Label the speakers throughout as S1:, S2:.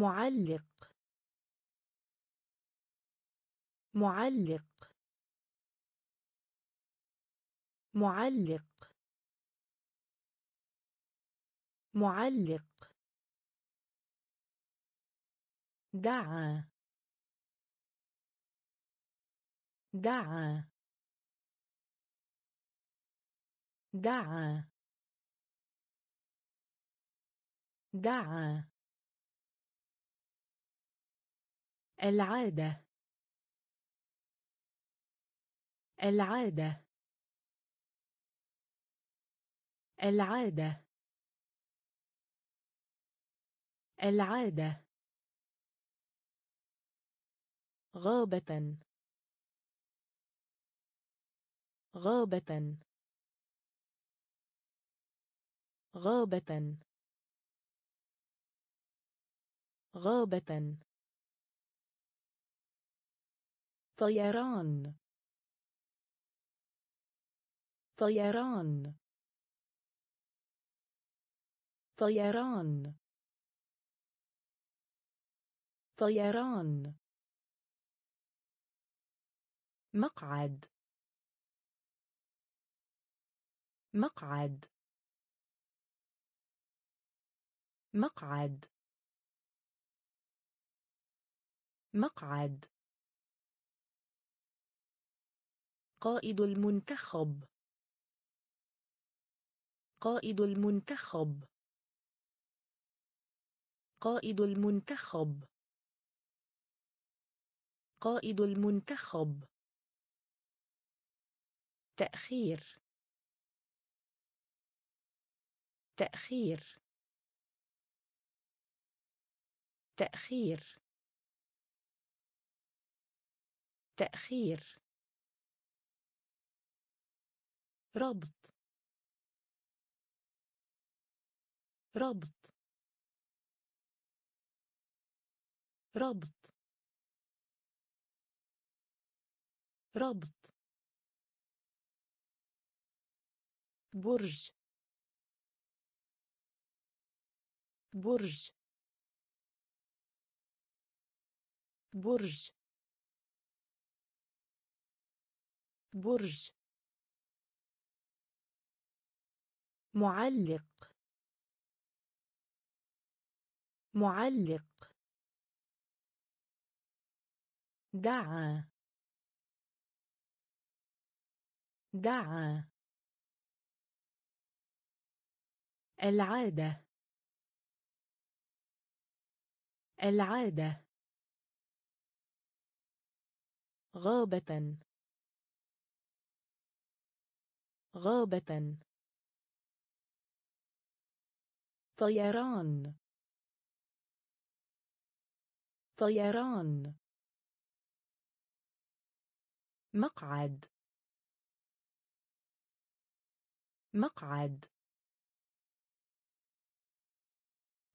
S1: معلق. معلق. معلق. معلق. دعا. دعا. دعا. دعا. العادة. العادة. العادة. العادة. غابة. غابة. غابة. غابة. طيران. طيران. طيران. طيران. مقعد. مقعد. مقعد. مقعد. قائد المنتخب. قائد المنتخب. قائد المنتخب. قائد المنتخب. تأخير. تأخير. تأخير. تأخير. ربط ربط ربط ربط برج. برج. برج. برج. معلق. معلق. دعا. دعا. العادة. العادة. غابة. غابة. طيران. طيران. مقعد. مقعد.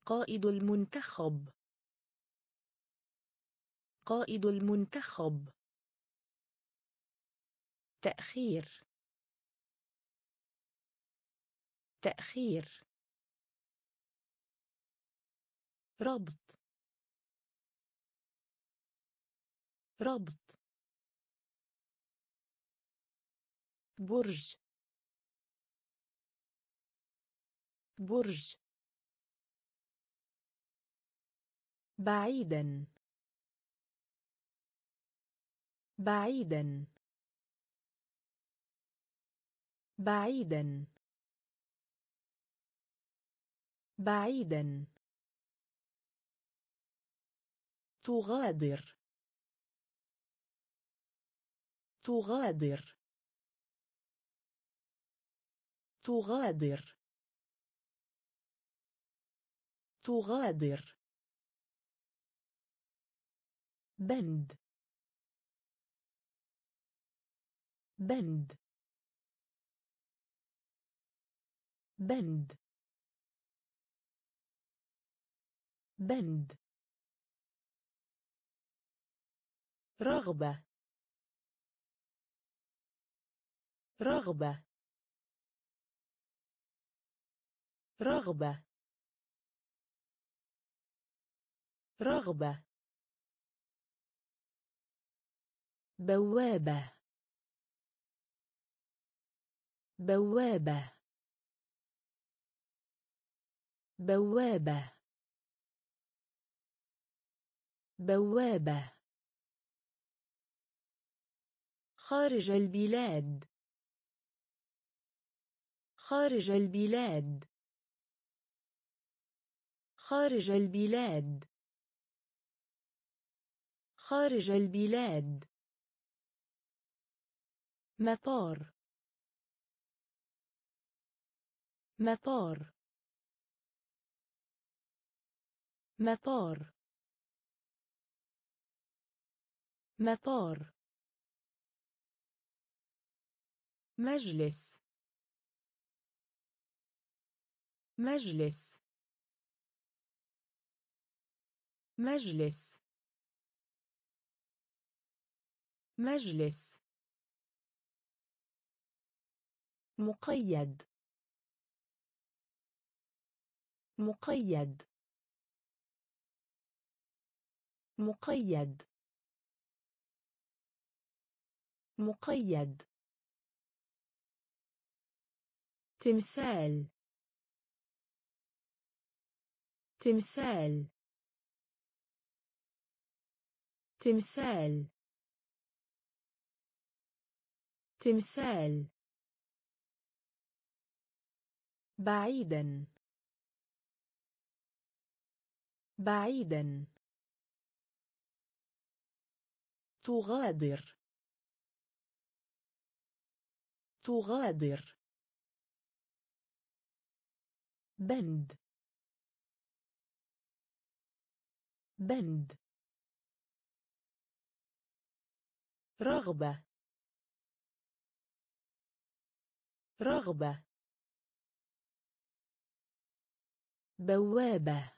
S1: قائد المنتخب. قائد المنتخب. تأخير. تأخير. ربط ربط برج. برج. بعيدا. بعيدا. بعيدا. بعيدا. تغادر. تغادر. تغادر. تغادر. بند. بند. بند. بند. رغبة. رغبة. رغبة. رغبة. بوابة. بوابة. بوابة. بوابة. خارج البلاد. خارج البلاد. خارج البلاد. خارج البلاد. مطار. مطار. مطار. مطار. مجلس. مجلس. مجلس. مجلس. مقيد. مقيد. مقيد. مقيد. تمثال. تمثال. تمثال. تمثال. بعيدا. بعيدا. تغادر. تغادر. بند. بند. رغبة. رغبة. بوابة.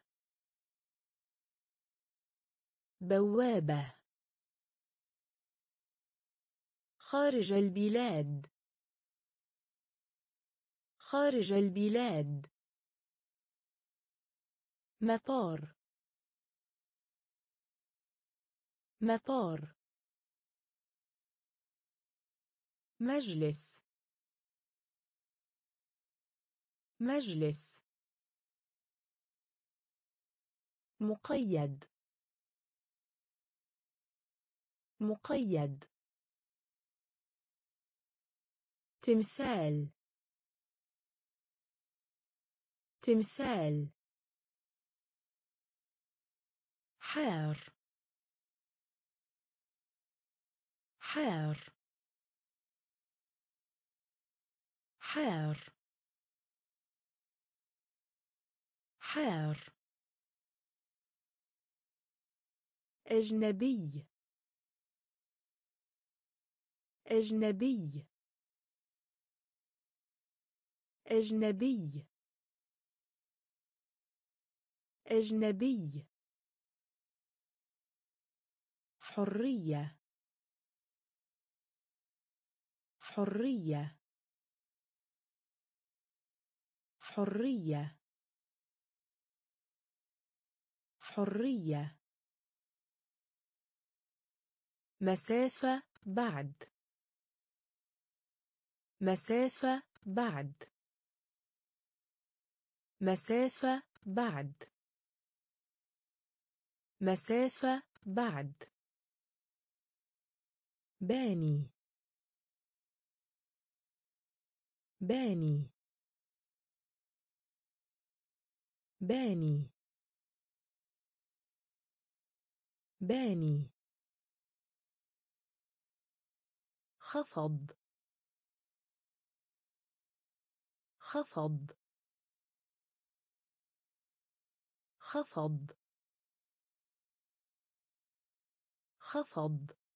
S1: بوابة. خارج البلاد. خارج البلاد. مطار. مطار. مجلس. مجلس. مقيد. مقيد. تمثال. تمثال. حار. حار. حار. حار. أجنبي. أجنبي. أجنبي. أجنبي. حرية. حرية. حرية. حرية. مسافة بعد. مسافة بعد. مسافة بعد. مسافة بعد. باني. باني. باني. باني. خفض. خفض. خفض. خفض.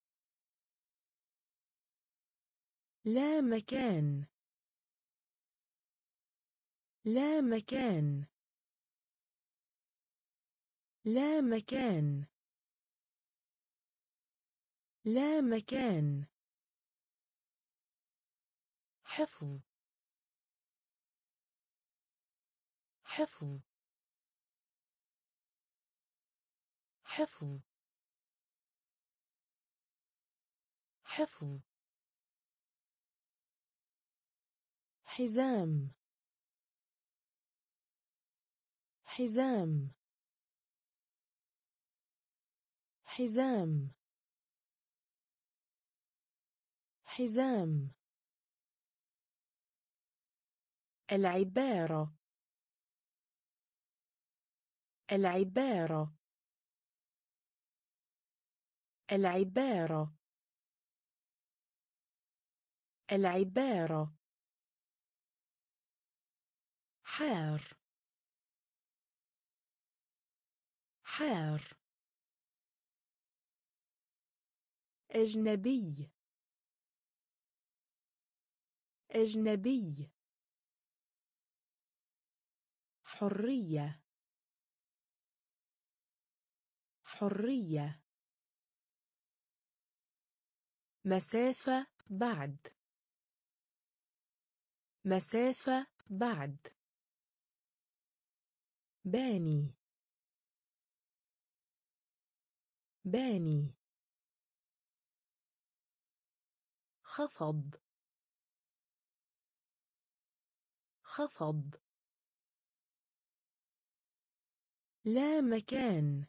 S1: لا مكان. لا مكان. لا مكان. لا مكان. حفظ. حفظ. حفظ. حفظ. حزام. حزام. حزام. حزام. العبارة. العبارة. العبارة. العبارة. حار. حار. أجنبي. أجنبي. حرية. حرية. مسافة بعد. مسافة بعد. باني. باني. خفض. خفض. لا مكان.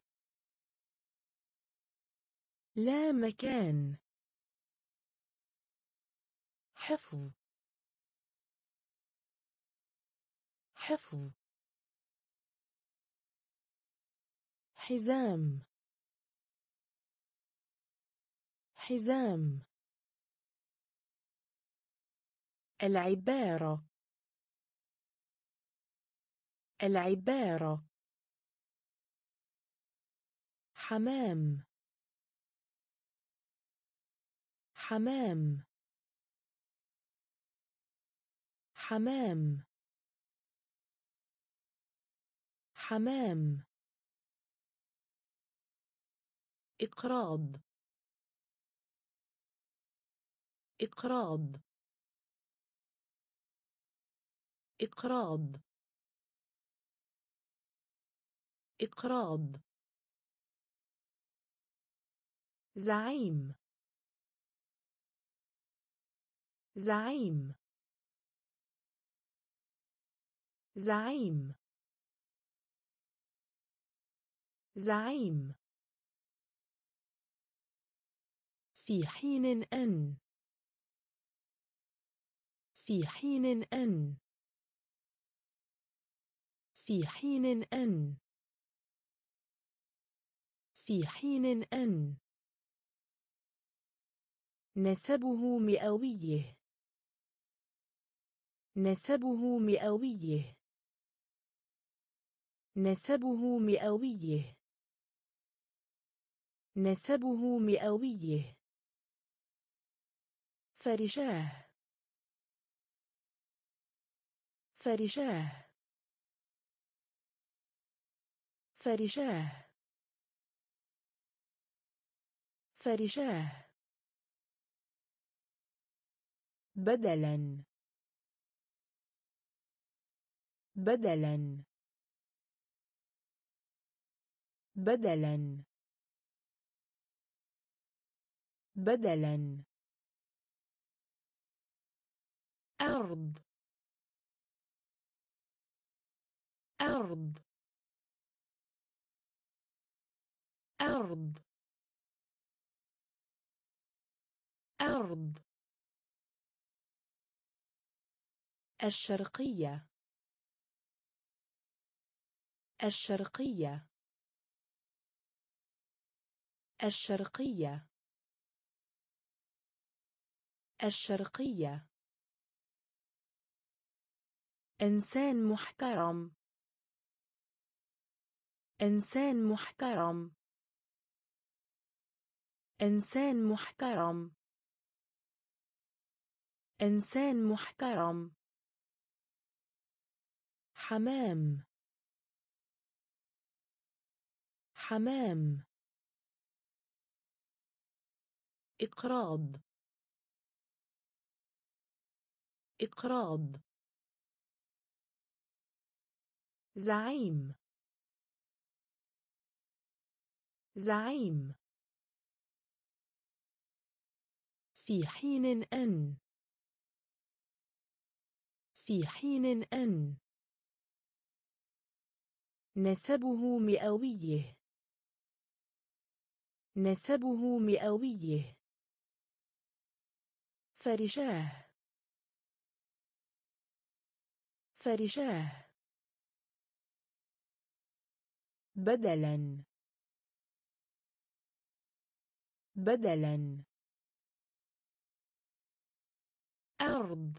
S1: لا مكان. حفظ. حفظ. حزام. حزام. العبارة. العبارة. حمام. حمام. حمام. حمام. إقراض. إقراض. إقراض. إقراض. زعيم. زعيم. زعيم. زعيم. في حين أن. في حين أن. في حين أن. في حين أن. نسبه مئويه. نسبه مئويه. نسبه مئويه. نسبه مئويه. فرشاه فرشاه فرشاه فرشاه بدلا. بدلا. بدلا. بدلا. أرض. أرض. أرض. أرض. الشرقية. الشرقية. الشرقية. الشرقية. إنسان محترم. إنسان محترم. إنسان محترم. إنسان محترم. حمام. حمام. إقراض. إقراض. زعيم. زعيم. في حين أن. في حين أن. نسبه مئويه. نسبه مئويه. فرشاه. فرشاه. بدلا. بدلا. أرض.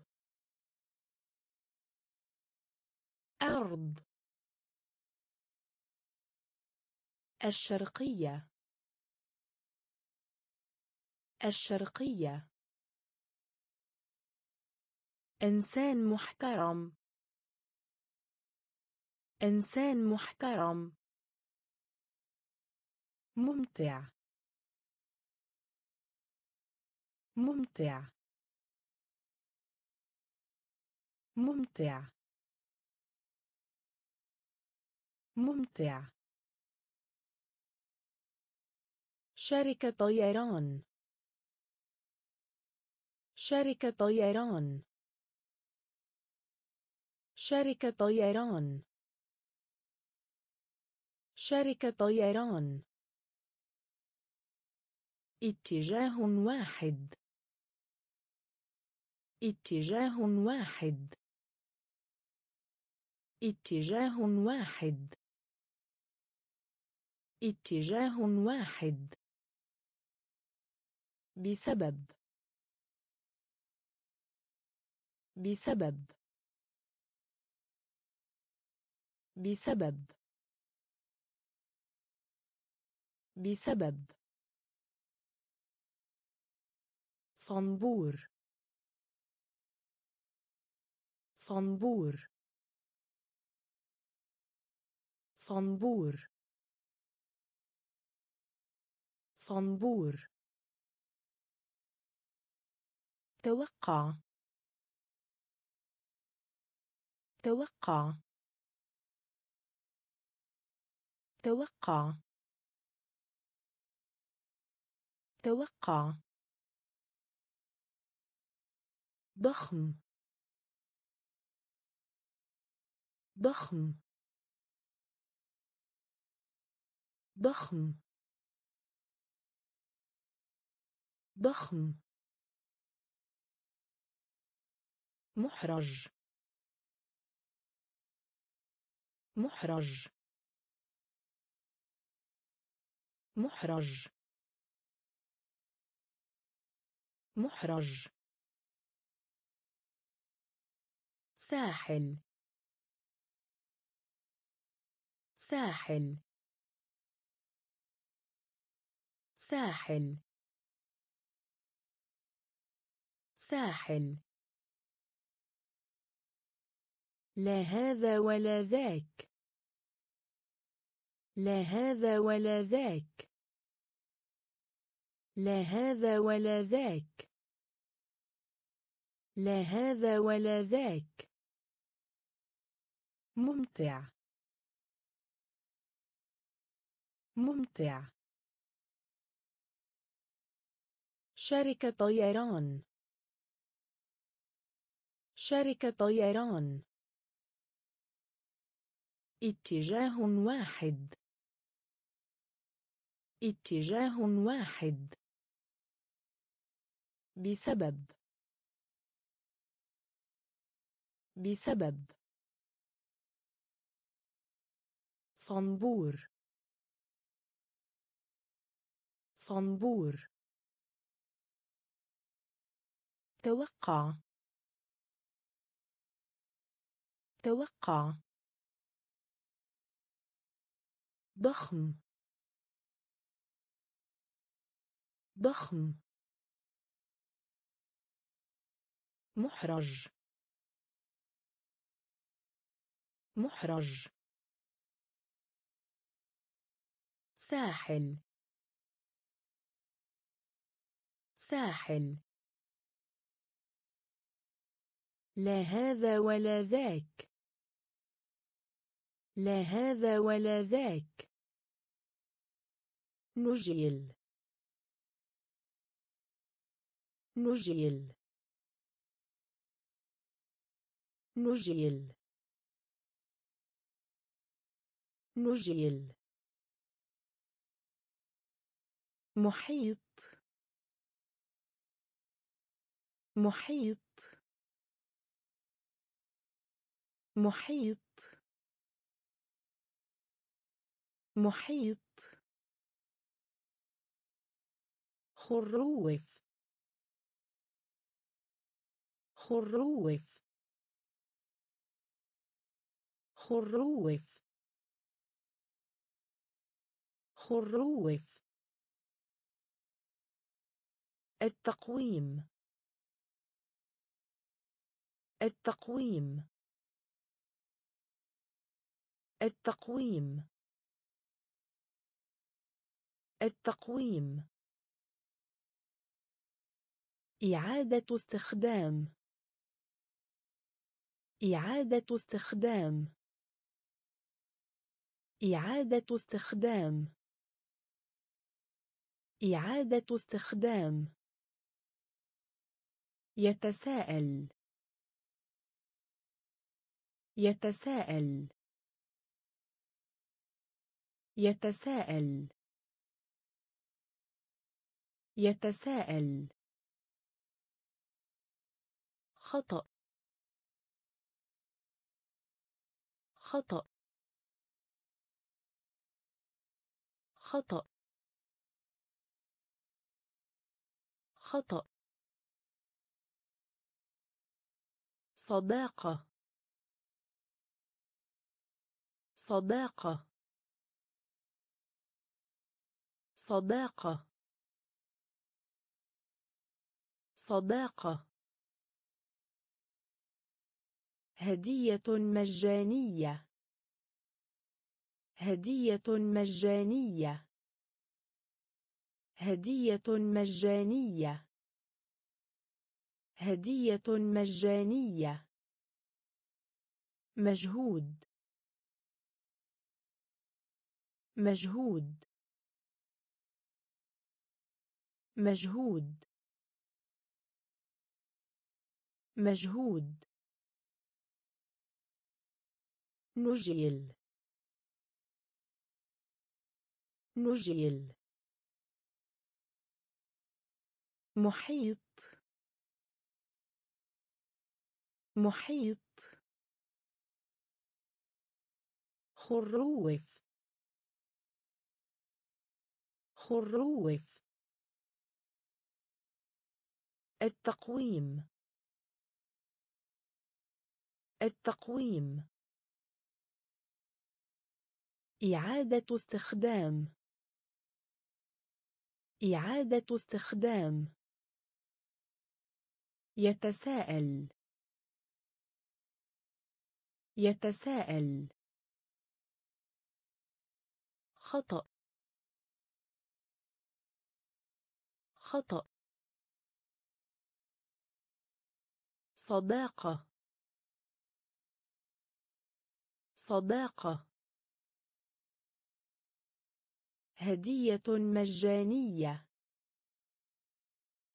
S1: أرض. الشرقية. الشرقية. إنسان محترم. إنسان محترم. ممتع. ممتع. ممتع. ممتع. شركة طيران. شركة طيران. شركة طيران. شركة طيران. اتجاه واحد. اتجاه واحد. اتجاه واحد. اتجاه واحد. بسبب. بسبب. بسبب. بسبب. صنبور. صنبور. صنبور. صنبور. توقع. توقع. توقع. توقع. ضخم. ضخم. ضخم. ضخم. محرج. محرج. محرج. محرج. ساحل. ساحل. ساحل. ساحل. لا هذا ولا ذاك. لا هذا ولا ذاك. لا هذا ولا ذاك. لا هذا ولا ذاك. ممتع. ممتع. شركة طيران. شركة طيران. اتجاه واحد. اتجاه واحد. بسبب. بسبب. صنبور. صنبور. توقع. توقع. ضخم. ضخم. محرج. محرج. ساحل. ساحل. لا هذا ولا ذاك. لا هذا ولا ذاك. نجيل. نجيل. نجيل. نجيل. محيط. محيط. محيط. محيط. خروف. خروف. خروف. خروف. التقويم. التقويم. التقويم. التقويم. إعادة استخدام. إعادة استخدام. إعادة استخدام. إعادة استخدام. يتساءل. يتساءل. يتساءل. يتساءل. خطأ. خطأ. خطأ. خطأ. صداقة. صداقة. صداقة. صداقة. هدية مجانية. هدية مجانية. هدية مجانية. هدية مجانية. مجهود. مجهود. مجهود. مجهود. نجيل. نجيل. محيط. محيط. خروف. خروف. التقويم. التقويم. إعادة استخدام. إعادة استخدام. يتساءل. يتساءل. خطأ. خطأ. صداقة. صداقة. هدية مجانية.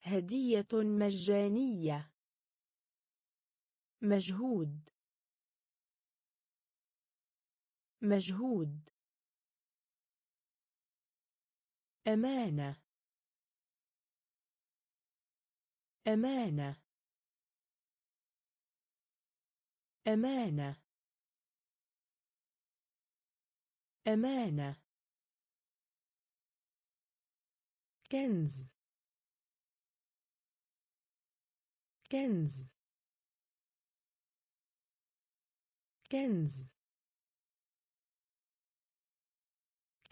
S1: هدية مجانية. مجهود. مجهود. أمانة. أمانة. أمانة. أمانة. كنز. كنز. كنز.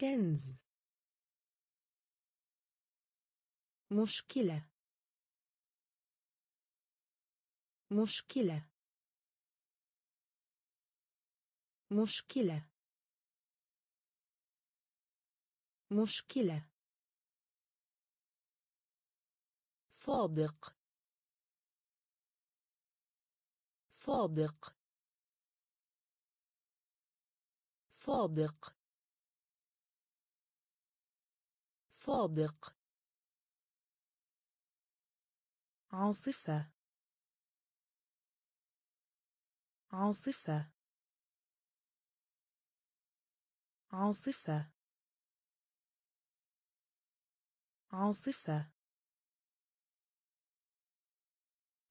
S1: كنز. مشكلة. مشكلة. مشكلة. مشكلة. صادق. صادق. صادق. صادق. عاصفة. عاصفة. عاصفة. عاصفة.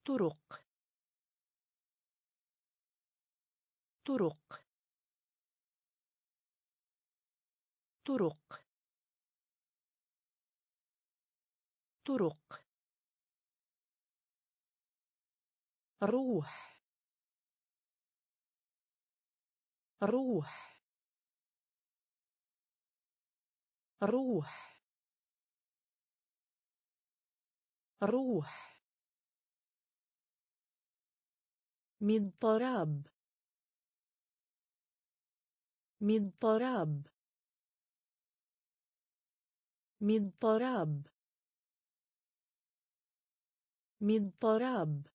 S1: طرق. طرق. طرق. طرق روح. روح. روح. روح. من طراب. من طراب. من طراب. من طراب.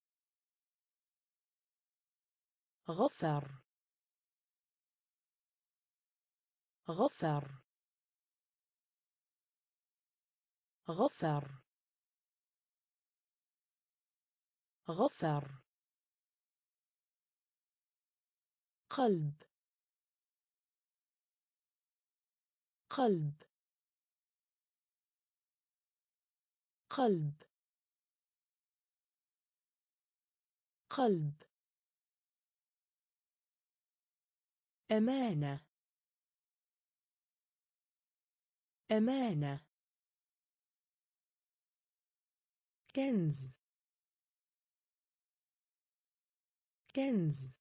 S1: غفر. غفر. غفر. غفر. قلب. قلب. قلب. قلب. أمانة. أمانة. كنز. كنز.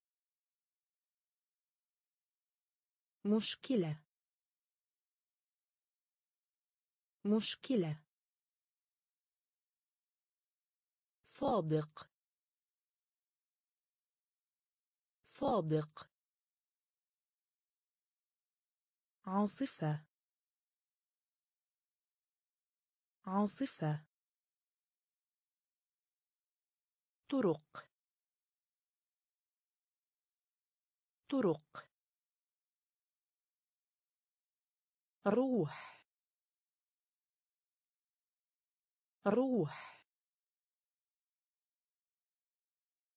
S1: مشكلة. مشكلة. صادق. صادق. عاصفة. عاصفة. طرق. طرق. روح. روح.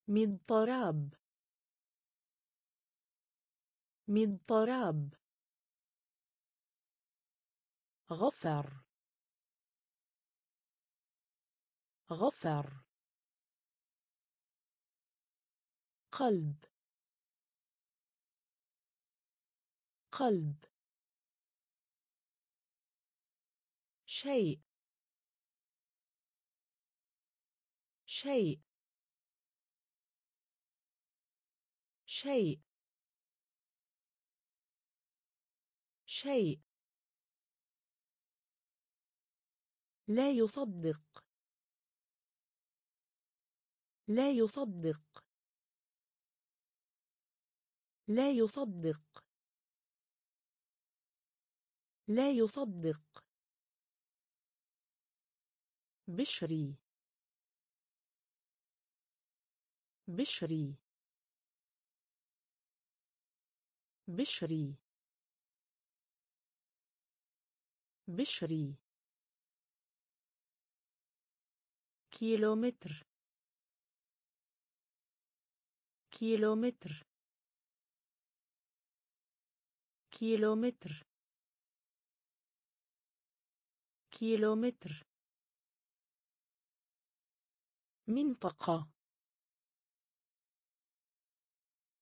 S1: من طراب. من طراب. غفر. غفر. قلب. قلب. شيء. شيء. شيء. شيء. لا يصدق. لا يصدق. لا يصدق. لا يصدق. بشري. بشري. بشري. بشري. كيلومتر. كيلومتر. كيلومتر. كيلومتر. منطقة.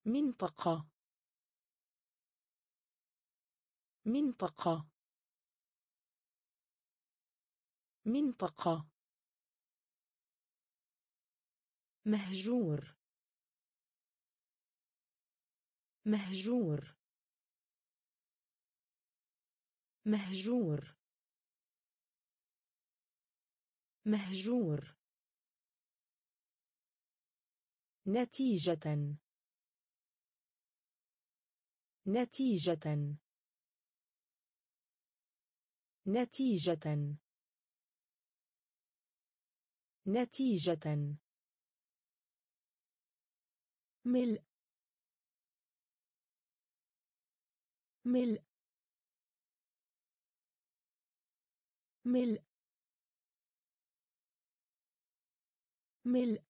S1: منطقة. منطقة. منطقة. مهجور. مهجور. مهجور. مهجور. نتيجة. نتيجة. نتيجة. نتيجة. ملء ملء ملء ملء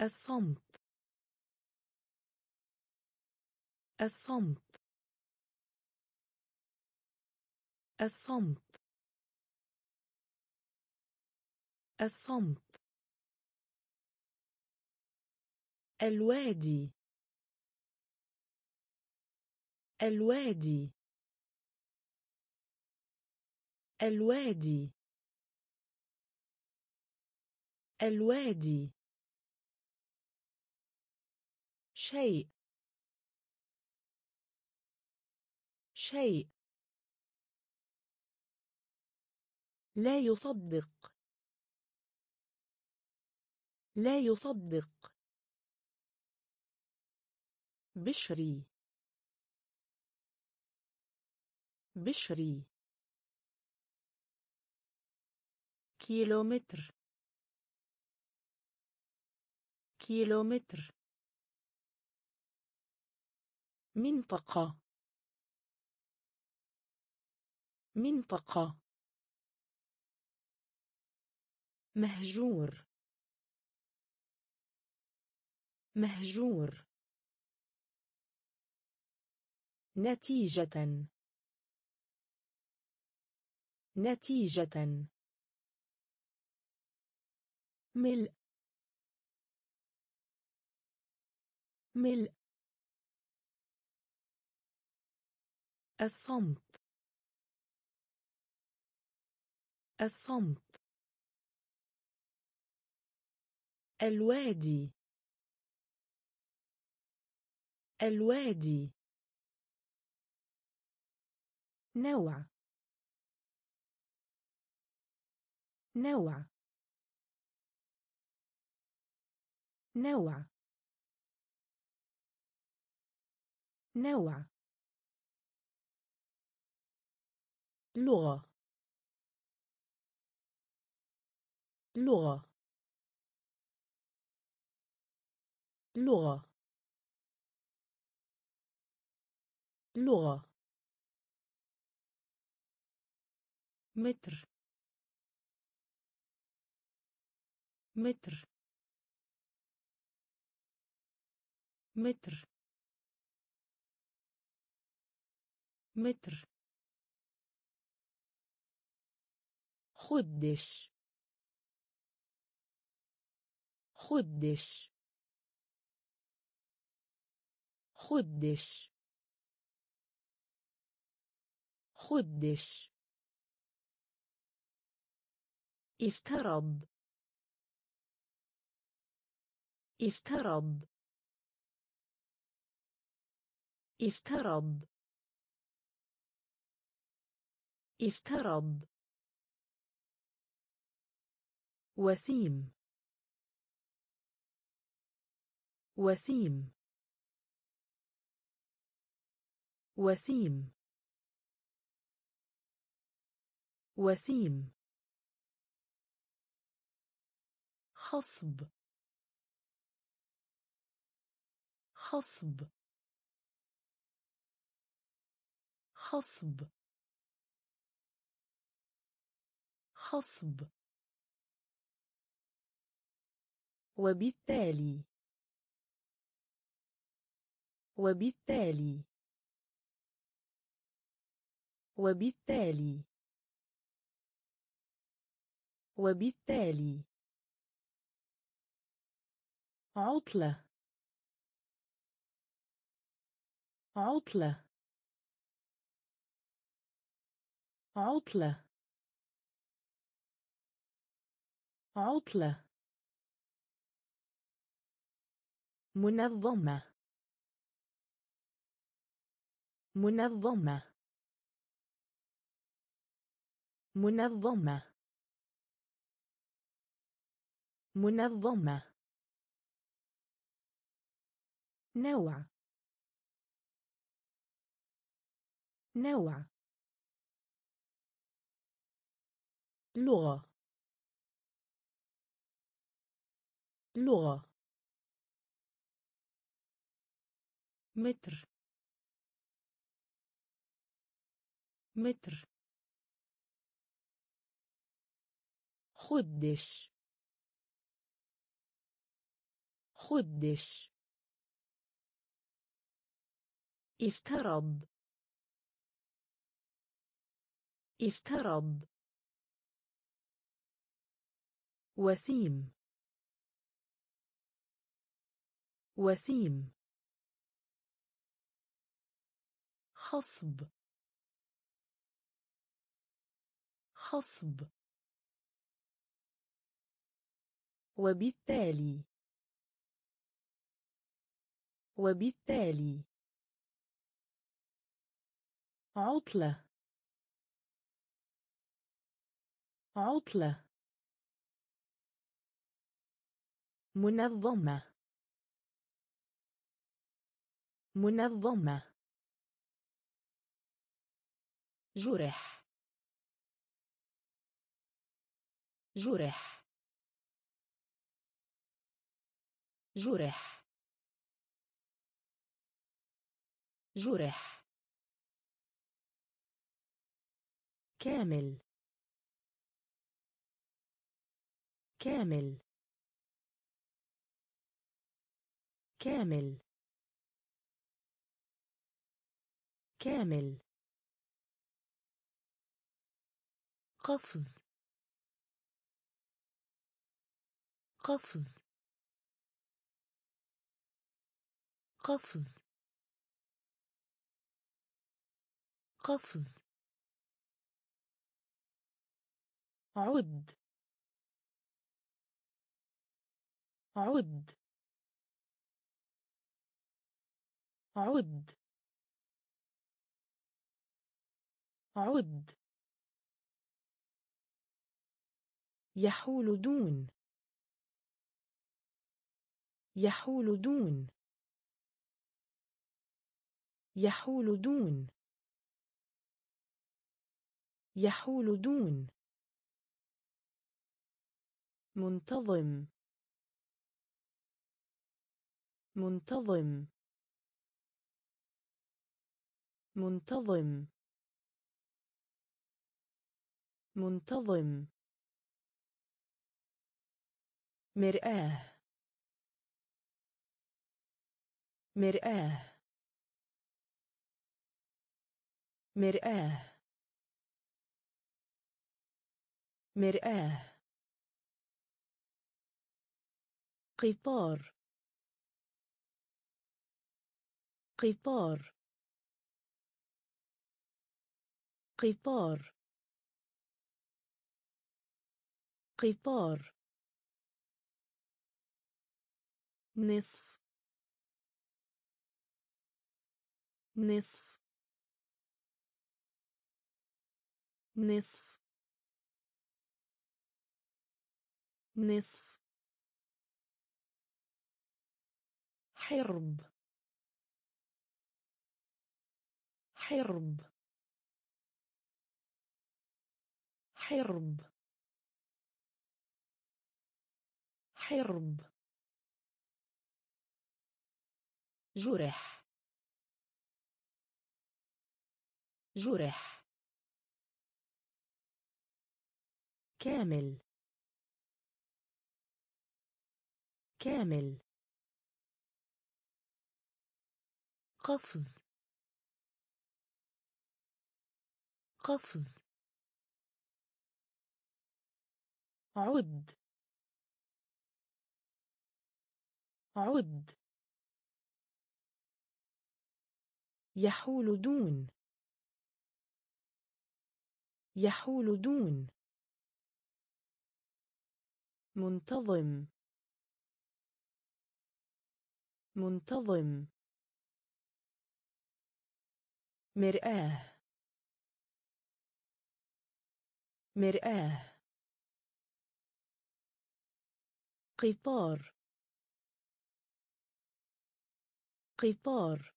S1: الصمت. الصمت. الصمت. الصمت. الوادي. الوادي. الوادي. الوادي. شيء. شيء. لا يصدق. لا يصدق. بشري. بشري. كيلومتر. كيلومتر. منطقة. منطقة. مهجور. مهجور. نتيجة. نتيجة. ملء. ملء. الصمت. الصمت. الوادي. الوادي. نوع. نوع. نوع. نوع. لغة. لغة. لغة. لغة. متر. متر. متر. متر. خدش. خدش. خدش. خدش. افترض. افترض. افترض. افترض. وسيم. وسيم. وسيم. وسيم. خصب. خصب. خصب. خصب. وبالتالي. وبالتالي. وبالتالي. وبالتالي. عطلة. عطلة. عطلة. عطلة. منظمة. منظمة. منظمة. منظمة. نوع. نوع. لغة. لغة. متر. متر. خدش. خدش. افترض. افترض. وسيم. وسيم. خصب. خصب. وبالتالي وبالتالي. عطلة. عطلة. منظمة. منظمة. جرح. جرح. جرح. جرح. كامل. كامل. كامل. كامل. قفز. قفز. قفز. قفز. عد. عد. عد. عد. يحول دون. يحول دون. يحول دون. يحول دون. منتظم. منتظم. منتظم. منتظم. مرآة. مرآة. مرآة. مرآة. قطار. قطار. قطار. قطار. نصف. نصف. نصف. نصف. حرب. حرب. حرب. حرب. جرح. جرح. كامل. كامل. قفز. قفز. عد. عد. يحول دون. يحول دون. منتظم. منتظم. مرآة. مرآة. قطار. قطار.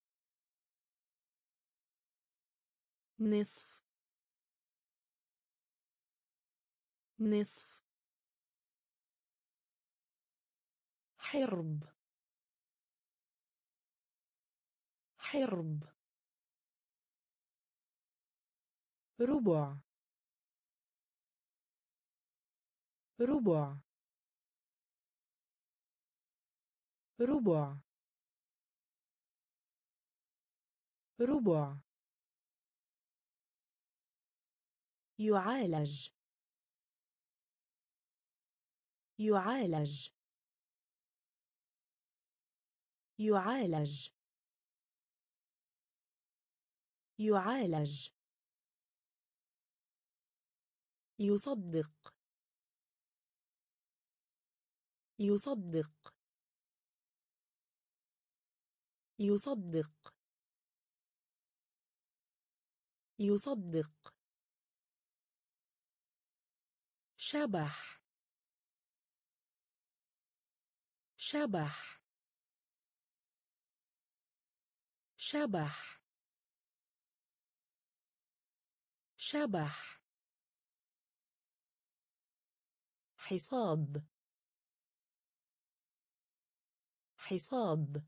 S1: نصف. نصف. حرب. حرب. ربع. ربع. ربع. ربع. يعالج. يعالج. يعالج. يعالج. يصدق. يصدق. يصدق. يصدق. شبح. شبح. شبح. شبح. حصاد. حصاد.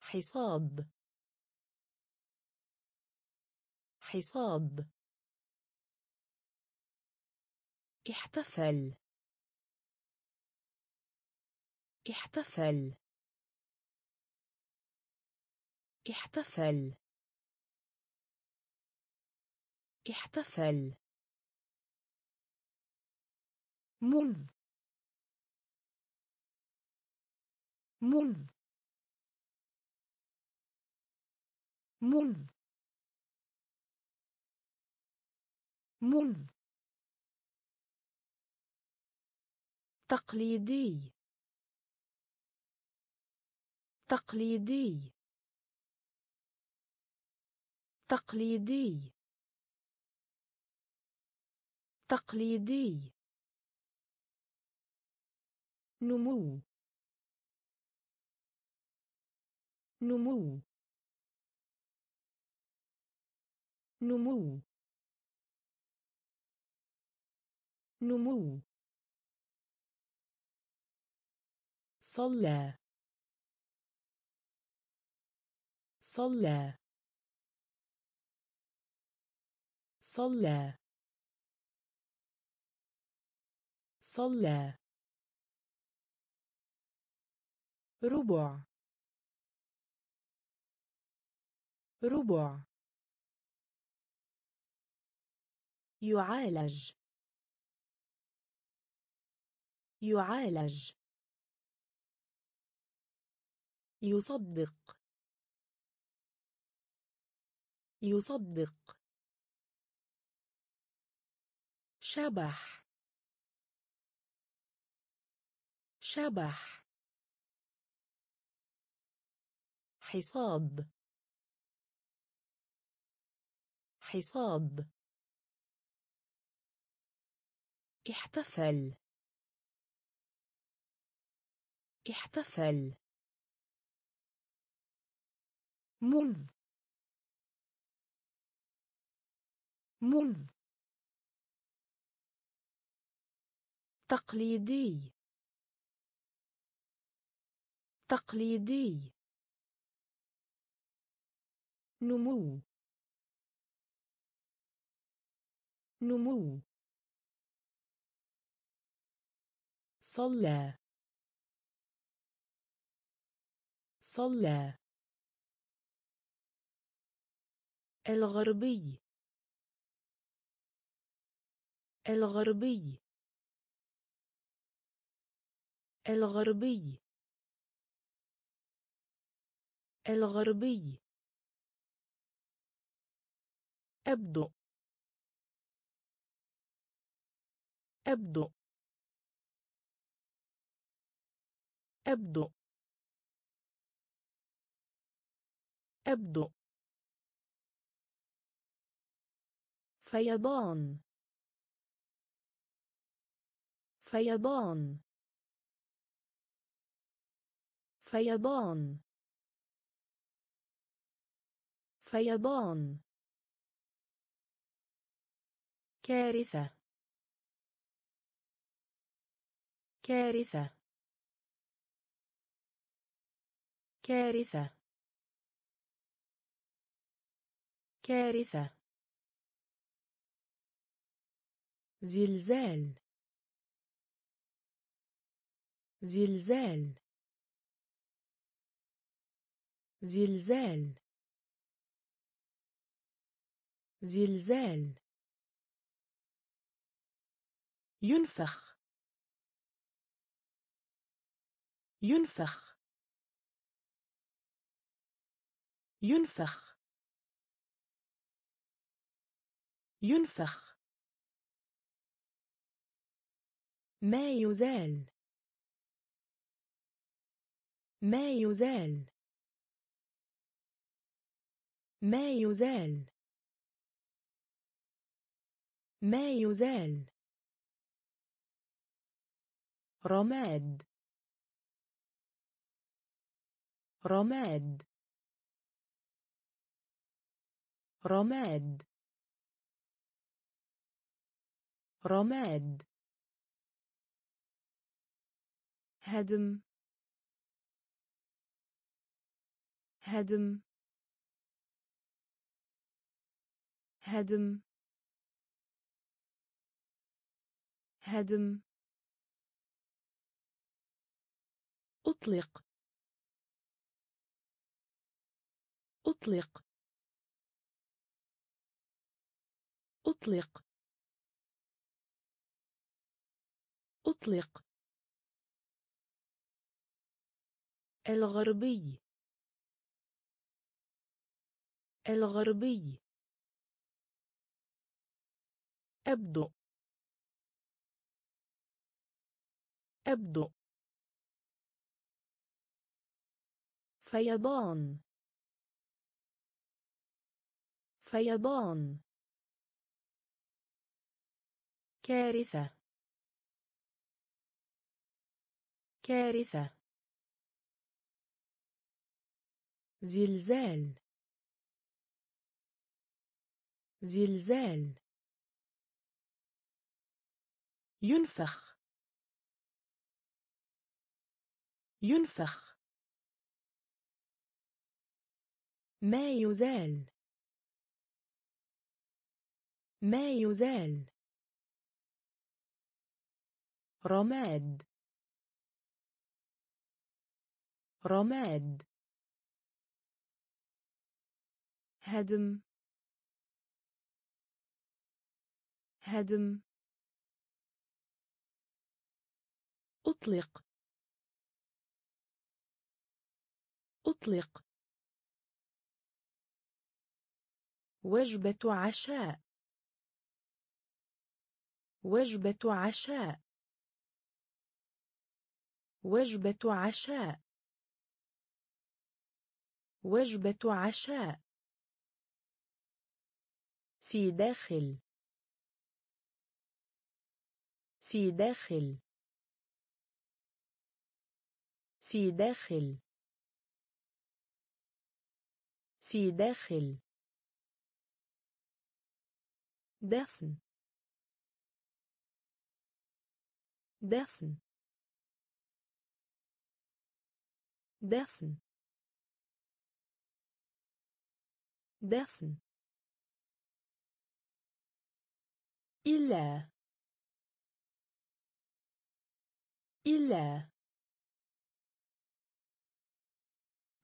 S1: حصاد. حصاد. احتفل. احتفل. احتفل. احتفل. منذ. منذ. منذ. منذ. تقليدي. تقليدي. تقليدي. تقليدي. نمو. نمو. نمو. نمو. صلى. صلى. صلى. صلى. ربع. ربع. يعالج. يعالج. يصدق. يصدق. شبح. شبح. حصاد. حصاد. احتفل. احتفل. منذ. منذ. تقليدي. تقليدي. نمو. نمو. صلى. صلى. الغربي. الغربي. الغربي. الغربي. أبدو. أبدو. أبدو. أبدو. فيضان. فيضان. فيضان. فيضان. كارثة. كارثة. كارثة. كارثة. زلزال. زلزال. زلزال. زلزال. ينفخ. ينفخ. ينفخ. ينفخ. ما يزال. ما يزال. ما يزال. ما يزال. رماد. رماد. رماد. رماد. هدم. هدم. هدم. هدم. أطلق. أطلق. أطلق. أطلق. الغربي. الغربي. أبدو. أبدو فيضان. فيضان. كارثة. كارثة. زلزال. زلزال. ينفخ. ينفخ. ما يزال. ما يزال. رماد. رماد. هدم. هدم. أطلق. أطلق. وجبة عشاء. وجبة عشاء. وجبة عشاء. وجبة عشاء. في داخل. في داخل. في داخل. في داخل. دفن. دفن. دفن. دفن. إلا. إلا.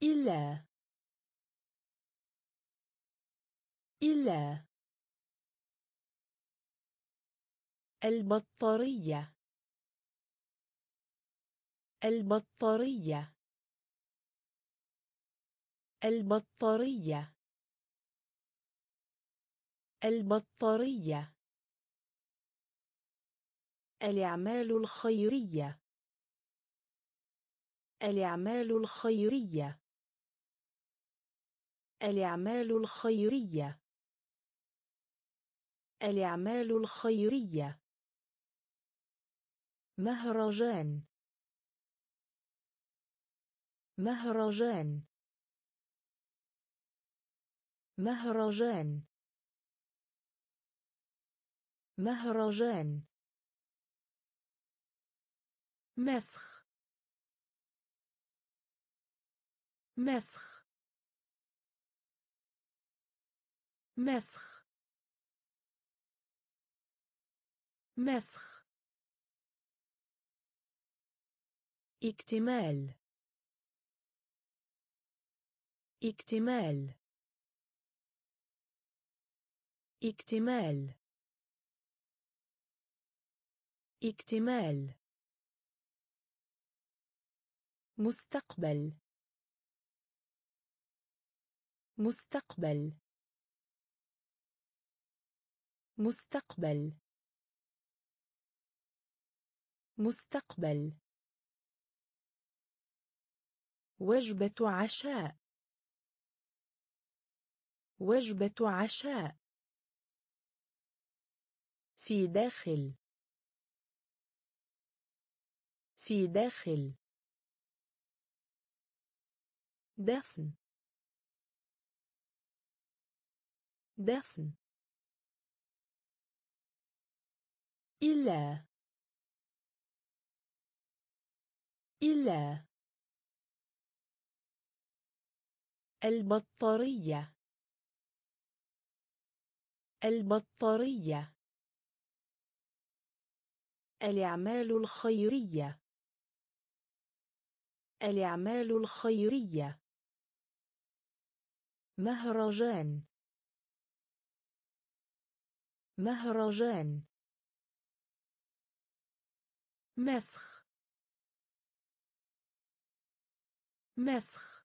S1: إلا. إلا. البطارية. البطارية. البطارية. البطارية. الأعمال الخيرية. الأعمال الخيرية. الأعمال الخيرية. الأعمال الخيرية. مهرجان. مهرجان. مهرجان. مهرجان. مسخ. مسخ. مسخ. مسخ. اكتمال. اكتمال. اكتمال. اكتمال. مستقبل. مستقبل. مستقبل. مستقبل. وجبة عشاء. وجبة عشاء. في داخل. في داخل. دفن. دفن. إلا. إلا. البطارية. البطارية. الأعمال الخيرية. الأعمال الخيرية. مهرجان. مهرجان. مسخ. مسخ.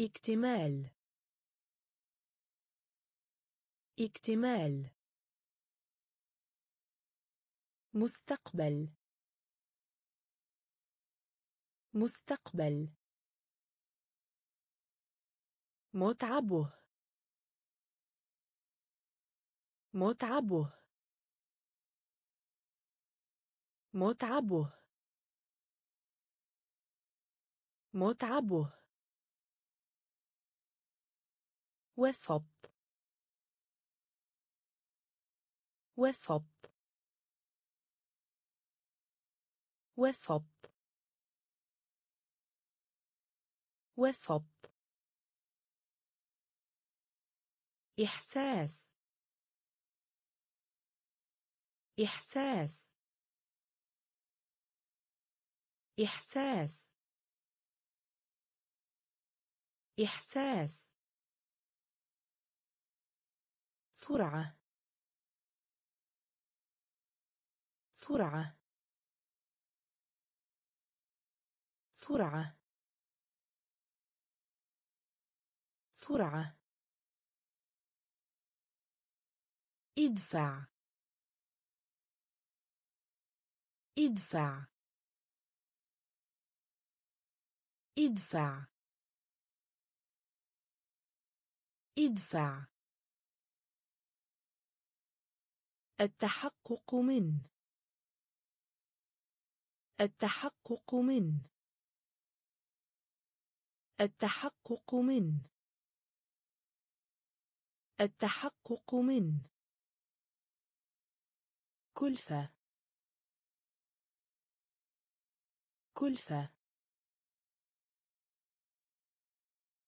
S1: اكتمال. اكتمال. مستقبل. مستقبل. متعبه. متعبه. متعبه. متعبه. وسط وسط وسط وسط إحساس. إحساس. إحساس. إحساس. سرعة. سرعة. سرعة. سرعة. ادفع. ادفع. ادفع. ادفع. التحقق من. التحقق من. التحقق من. التحقق من. كلفة. كلفة.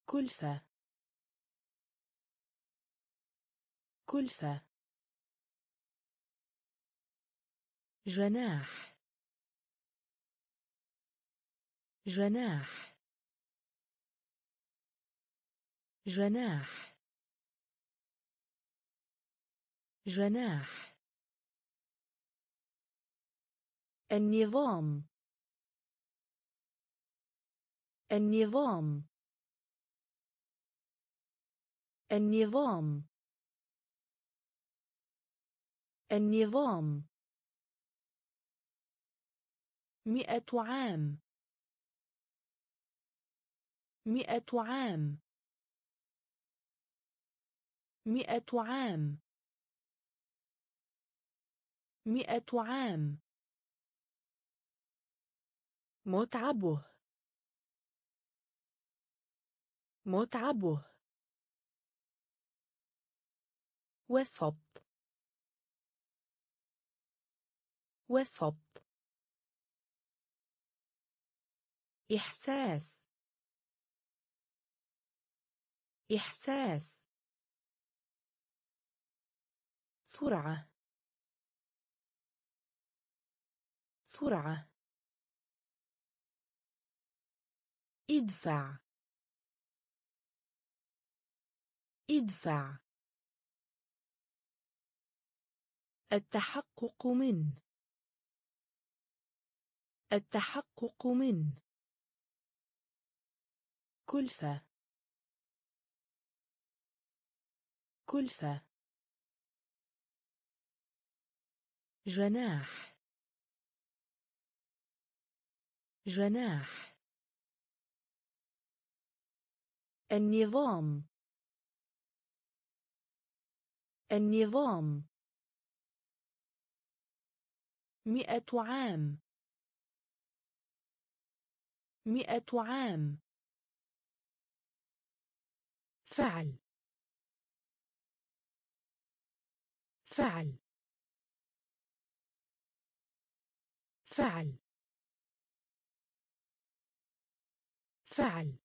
S1: كلفة. كلفة. جناح. جناح. جناح. جناح. النظام. النظام. النظام. النظام. مئة عام. مئة عام. مئة عام. مئة عام. متعبه. متعبه. وسط. وسط إحساس. إحساس. سرعة. سرعة. ادفع. ادفع. التحقق من. التحقق من. كلفة. كلفة. جناح. جناح. النظام. النظام. مئة عام. مئة عام. فعل. فعل. فعل. فعل.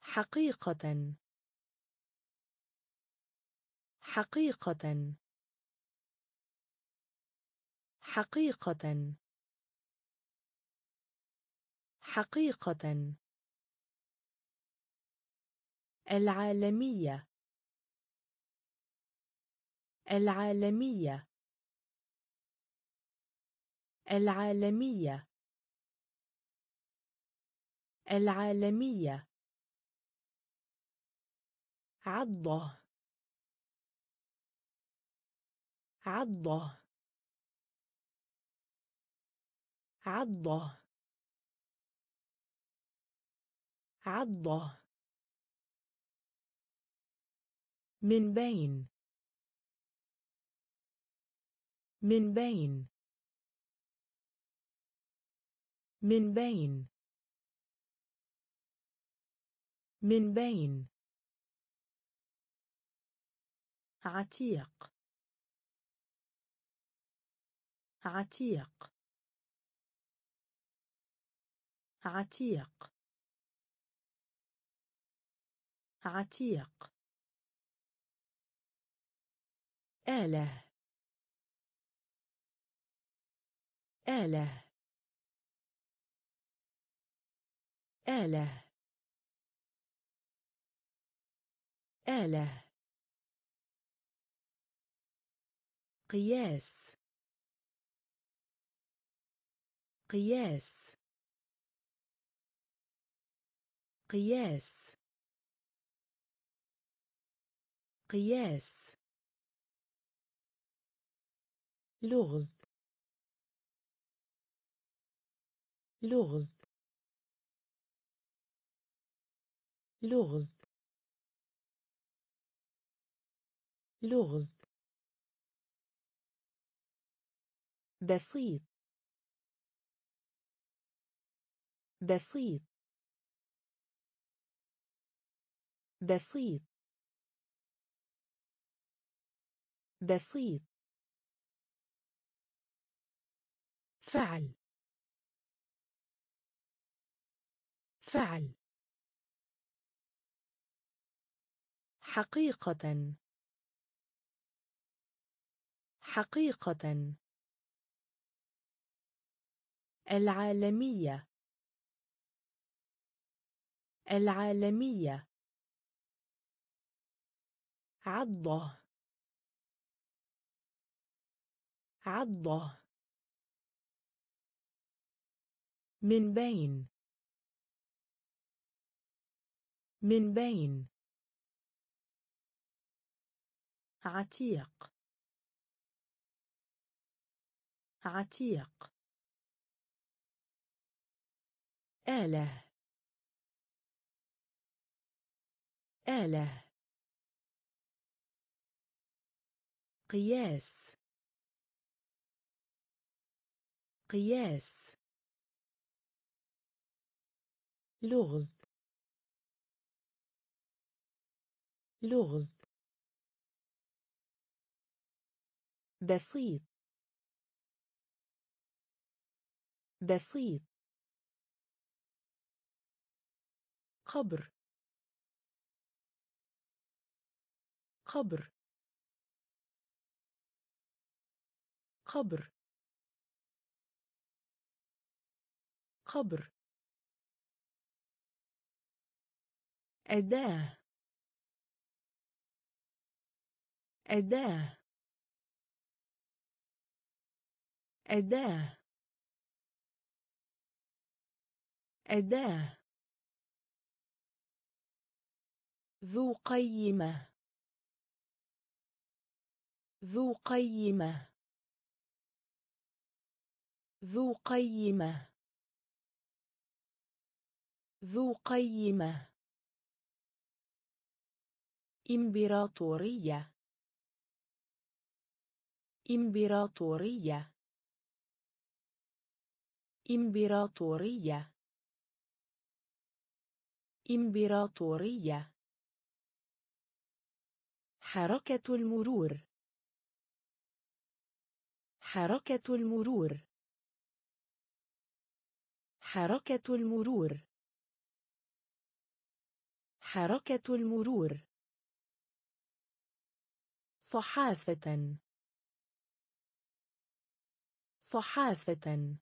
S1: حقيقة. حقيقة. حقيقة. حقيقة. العالمية. العالمية. العالمية. العالمية. عضة. عضة. عضة. عضة. من بين. من بين. من بين. من بين. عتيق. عتيق. عتيق. عتيق. آلة. آلة. آلة. آلة. قياس. قياس. قياس. قياس. لغز. لغز. لغز. لغز. بسيط. بسيط. بسيط. بسيط. فعل. فعل. حقيقة. حقيقة. العالمية. العالمية. عضة. عضة. من بين. من بين. عتيق. عتيق. آلة. آلة. قياس. قياس. لغز. لغز. بسيط. بسيط. قبر. قبر. قبر. قبر أداة. أداة. أداة. أداة. ذو قيمة. ذو قيمة. ذو قيمة. ذو قيمة. إمبراطورية. إمبراطورية. إمبراطورية. إمبراطورية. حركة المرور. حركة المرور. حركة المرور. حركة المرور. صحافة. صحافة.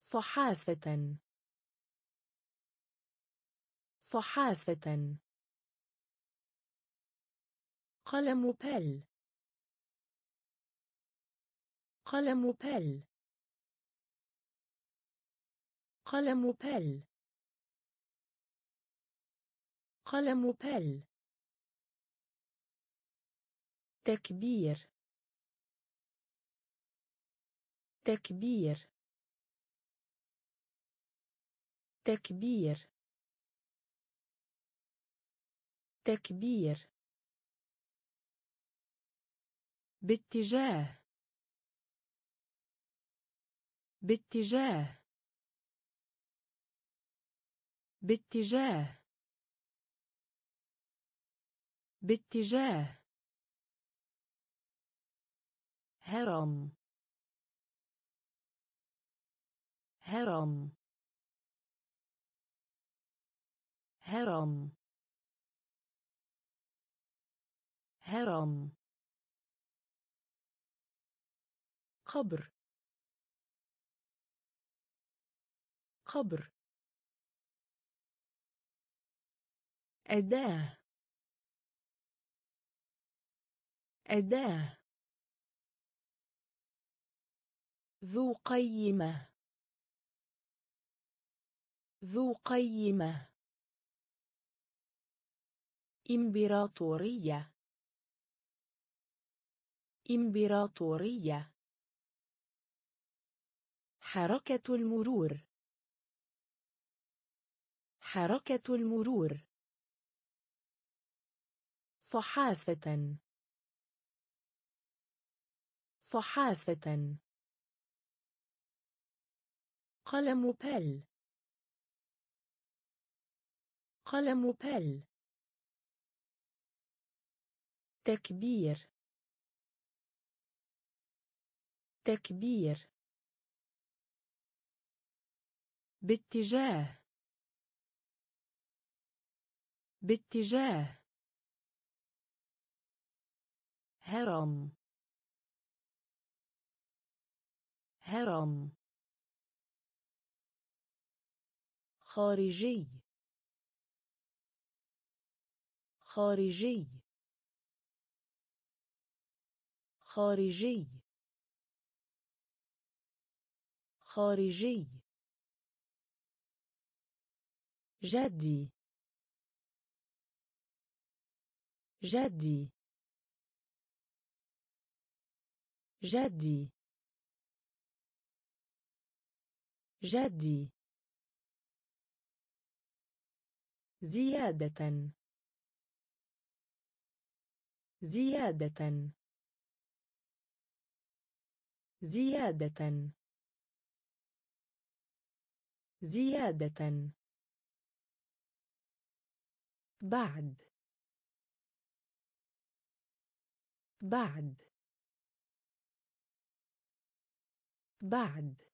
S1: صحافة. صحافة. قلم بل قلم بل قلم بل قلم بل. تكبير. تكبير. تكبير. تكبير. باتجاه. باتجاه. باتجاه. باتجاه. هرم. هرم. هرم. هرم. قبر. قبر. أداة. أداة. ذو قيمة. ذو قيمة. إمبراطورية. إمبراطورية. حركة المرور. حركة المرور. صحافة. صحافة. قلم بل. قلم بل. تكبير. تكبير. باتجاه. باتجاه. هرم. هرم خارجي. خارجي. خارجي. خارجي. جدي. جدي. جدي. جدي زيادة. زيادة. زيادة. زيادة. بعد. بعد. بعد.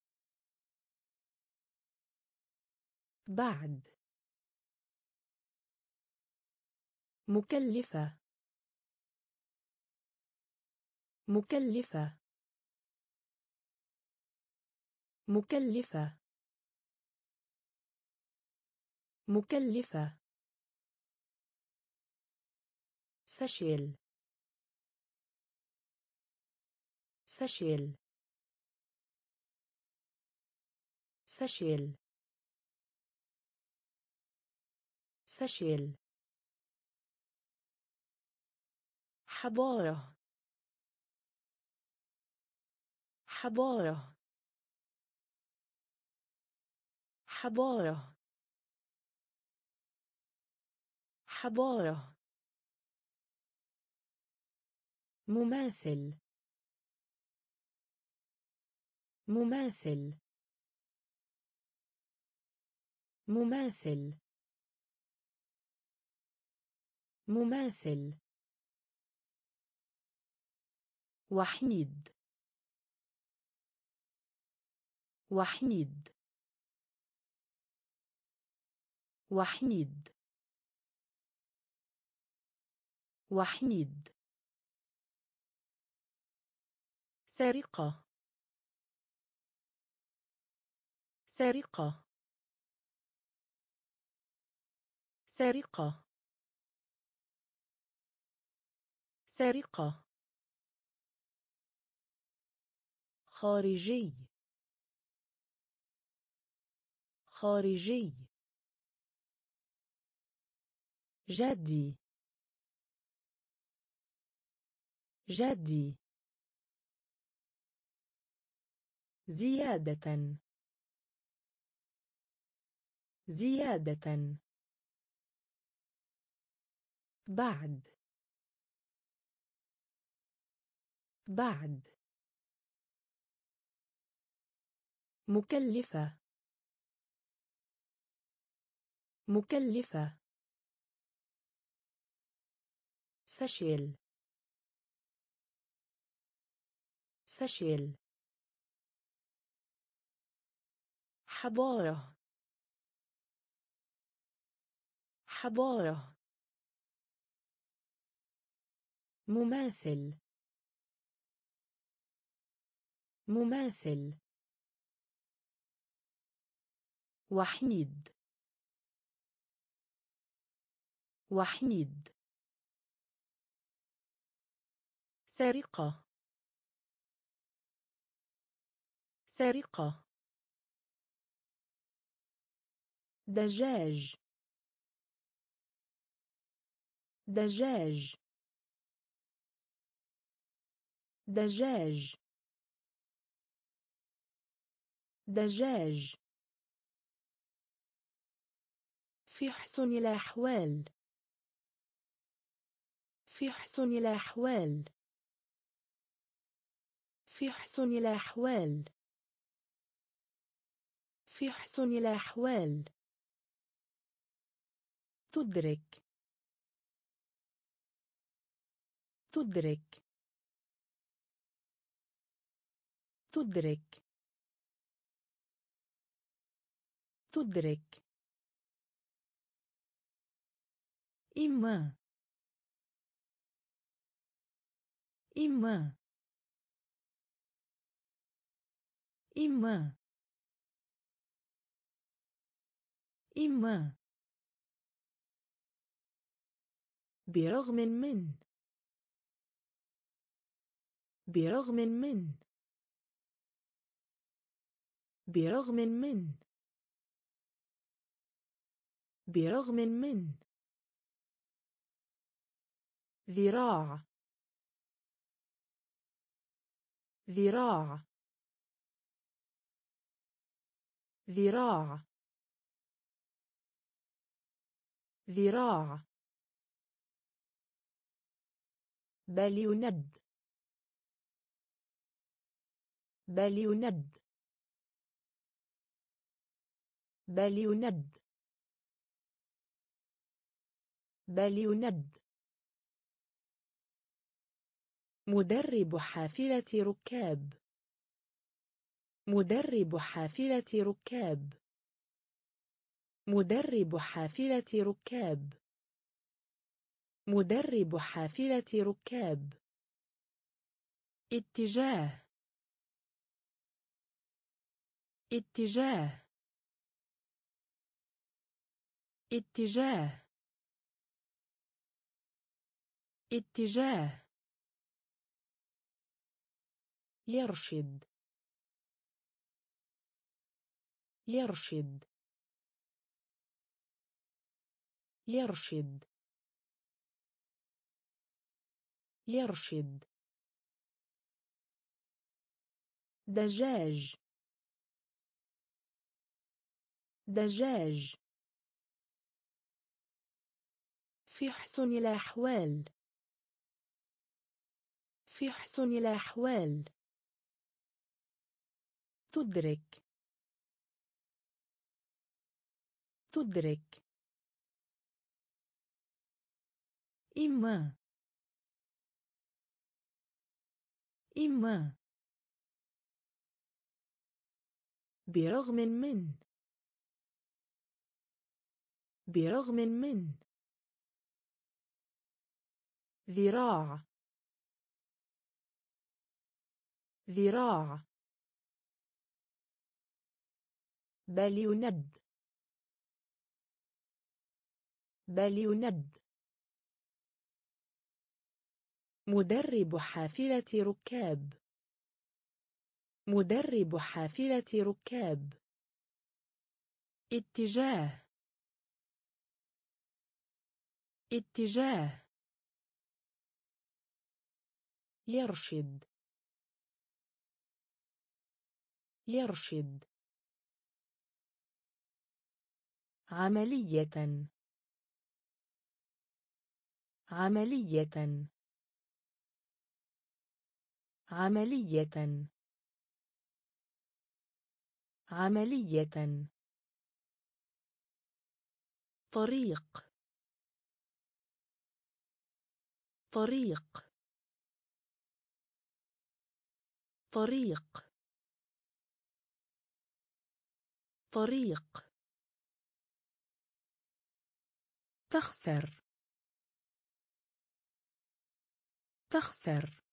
S1: بعد. مكلفة. مكلفة. مكلفة. مكلفة. فشل. فشل. فشل. فشل. حضارة. حضارة. حضارة. حضارة. مماثل. مماثل. مماثل. مماثل. وحيد. وحيد. وحيد. وحيد. سرقة. سرقة. سرقة. سرقة. خارجي. خارجي. جدي. جدي. زيادة. زيادة. بعد. بعد. مكلفة. مكلفة. فشل. فشل. حضارة. حضارة. مماثل. مماثل. وحيد. وحيد. سرقة. سرقة. دجاج. دجاج. دجاج. دجاج. في حسن الأحوال. في حسن الأحوال. في حسن الأحوال. في حسن الأحوال. تدرك. تدرك. تدرك. تدرك. إما. إما. إما. إما. برغم من. برغم من. برغم من. برغم من. ذراع. ذراع. ذراع. ذراع. بل يند بل يند بل يند بل يند مدرب حافلة ركاب. مدرب حافلة ركاب. مدرب حافلة ركاب. مدرب حافلة ركاب. اتجاه. اتجاه. اتجاه. اتجاه. يرشد. يرشد. يرشد. يرشد. دجاج. دجاج. في حسن الأحوال. في حسن الأحوال. تدرك. تدرك. إما. إما. برغم من. برغم من. ذراع. ذراع. بل يند بل يند مدرب حافلة ركاب. مدرب حافلة ركاب. اتجاه. اتجاه. يرشد. يرشد عملية. عملية. عملية. عملية. طريق. طريق. طريق. طريق. تخسر. تخسر.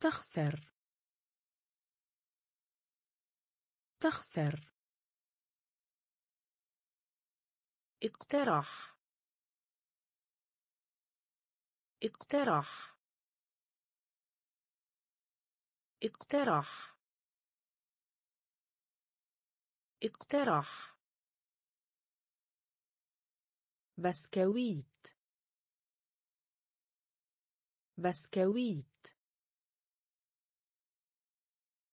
S1: تخسر. تخسر. اقترح. اقترح. اقترح. اقترح. بسكويت. بسكويت.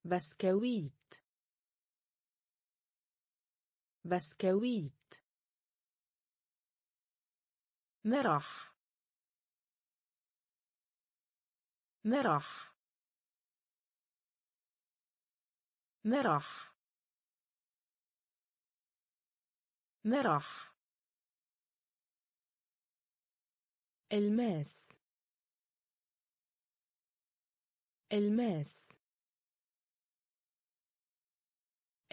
S1: بسكويت. بسكويت. مرح. مرح. مرح. مرح. الماس. الماس.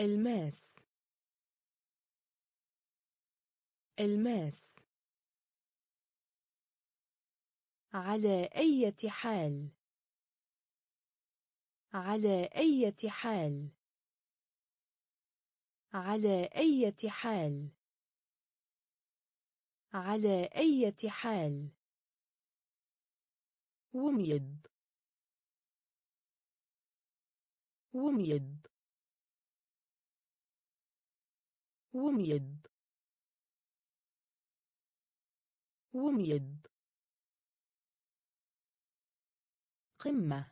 S1: الماس. الماس. على أي حال؟ على أي حال؟ على أي حال؟ على أي حال. وميض. وميض. وميض. وميض. قمة.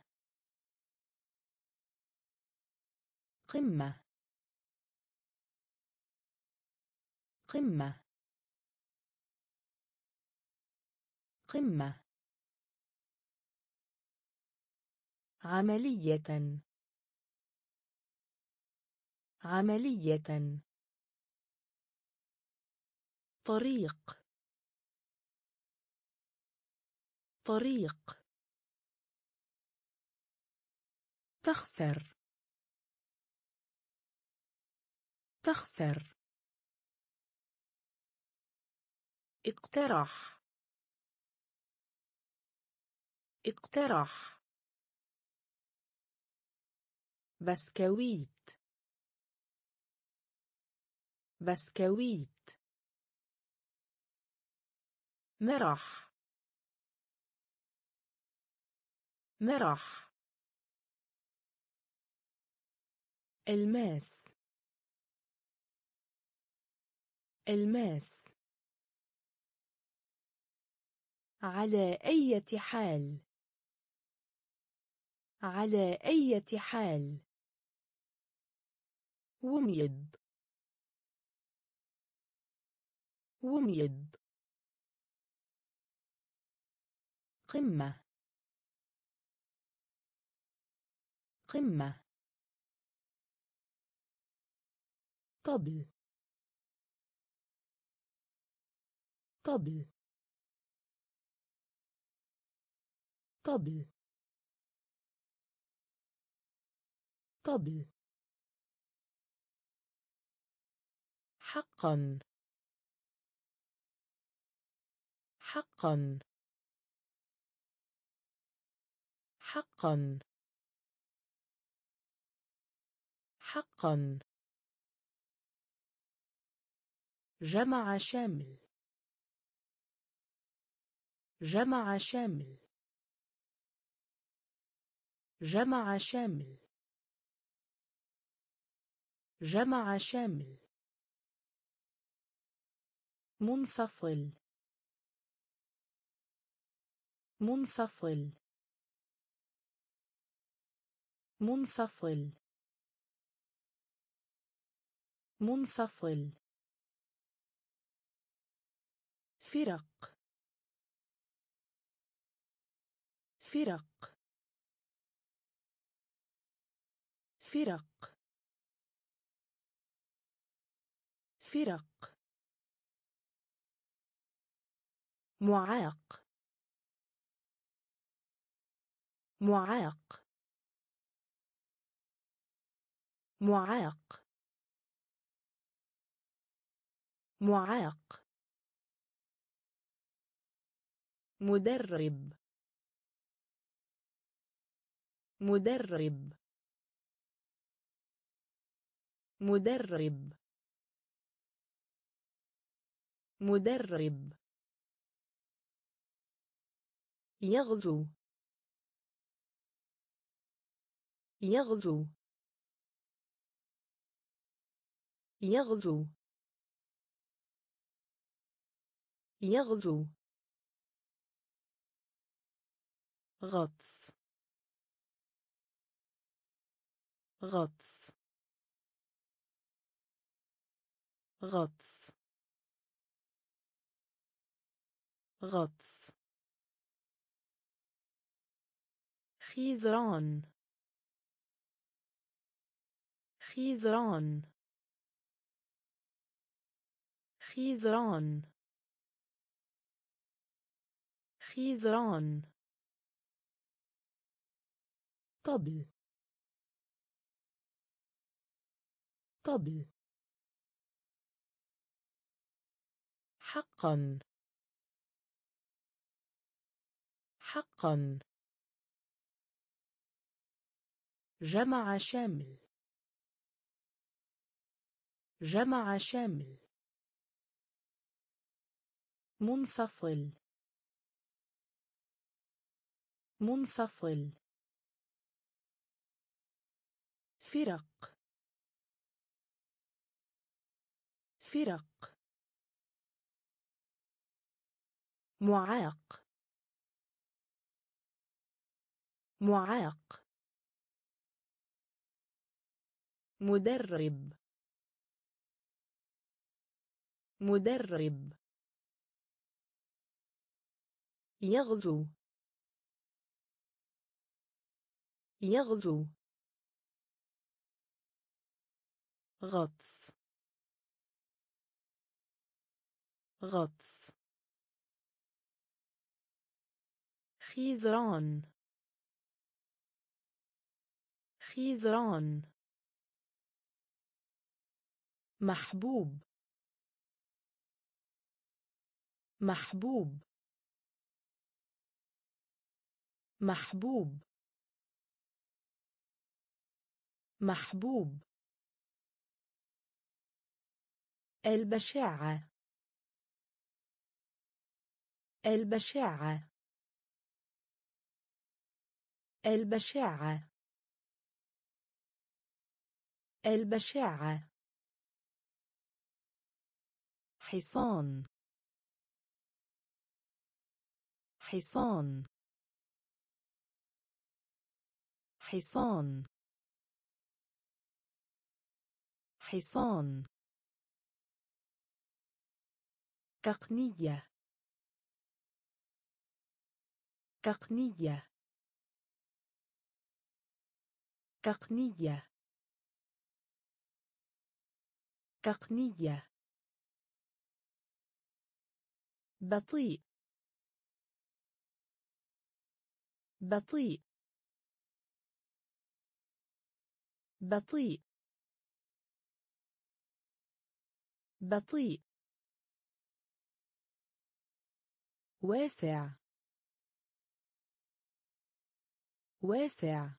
S1: قمة. قمة. قمة. عملية. عملية. طريق. طريق. تخسر. استخسر اقترح. اقترح. بسكويت. بسكويت. مرح. مرح. الماس. الماس. على أي حال؟ على أي حال. وميض. وميض. قمة. قمة. طبل. طبل. طبل. طبل حقا. حقا. حقا. حقا. جمع شامل. جمع شامل. جمع شامل. جمع شامل. منفصل. منفصل. منفصل. منفصل. فرق. فرق. فرق. فرق. معاق. معاق. معاق. معاق. مدرب. مدرب. مدرب. مدرب. يغزو. يغزو. يغزو. يغزو. غطس. غطس. غطس. غطس. خيزران. خيزران. خيزران. خيزران. طبل. طبل. حقا. حقا. جمع شامل. جمع شامل. منفصل. منفصل. فرق. فرق. معاق. معاق. مدرب. مدرب. يغزو. يغزو. غطس. غطس. خيزران. خيزران. محبوب. محبوب. محبوب. محبوب. البشاعة. البشاعة. البشاعة. البشاعة. حصان. حصان. حصان. حصان. تقنية. تقنية. تقنية. تقنية. بطيء. بطيء. بطيء. بطيء. واسع. واسع.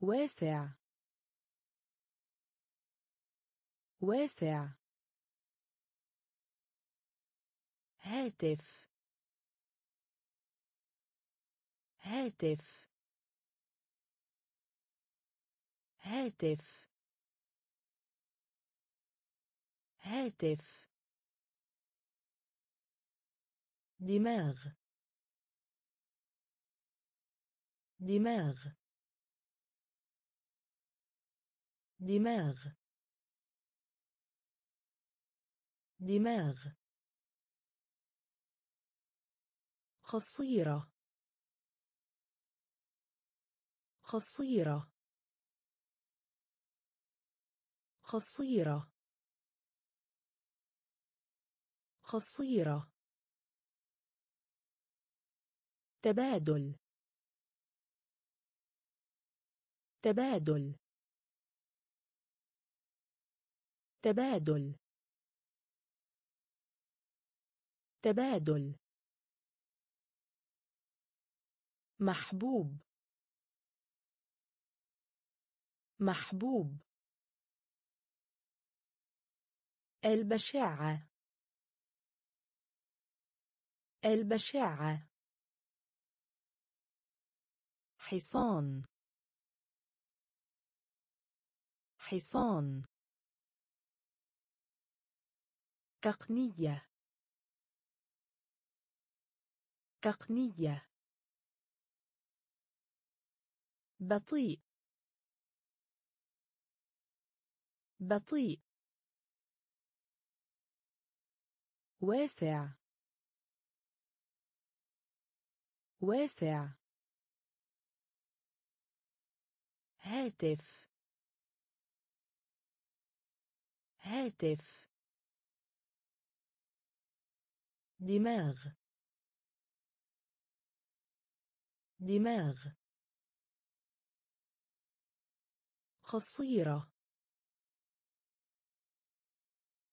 S1: واسع. واسع. هاتف. هاتف. هاتف. هاتف. دماغ. دماغ. دماغ. دماغ. قصيرة قصيرة قصيرة قصيرة تبادل. تبادل. تبادل. تبادل. محبوب. محبوب. البشاعة. البشاعة. حصان. حصان. تقنية. تقنية. بطيء. بطيء. واسع. واسع. هاتف. هاتف. دماغ. دماغ. قصيرة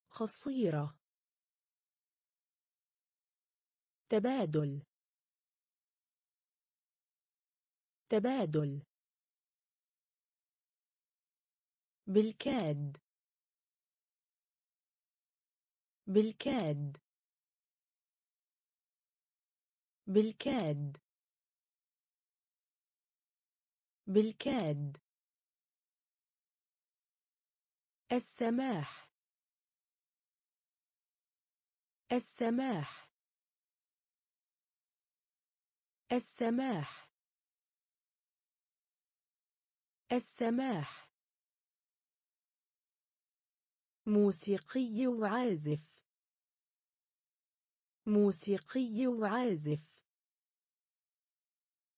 S1: قصيرة تبادل. تبادل. بالكاد. بالكاد. بالكاد. بالكاد. السماح. السماح. السماح. السماح. موسيقي وعازف. موسيقي وعازف.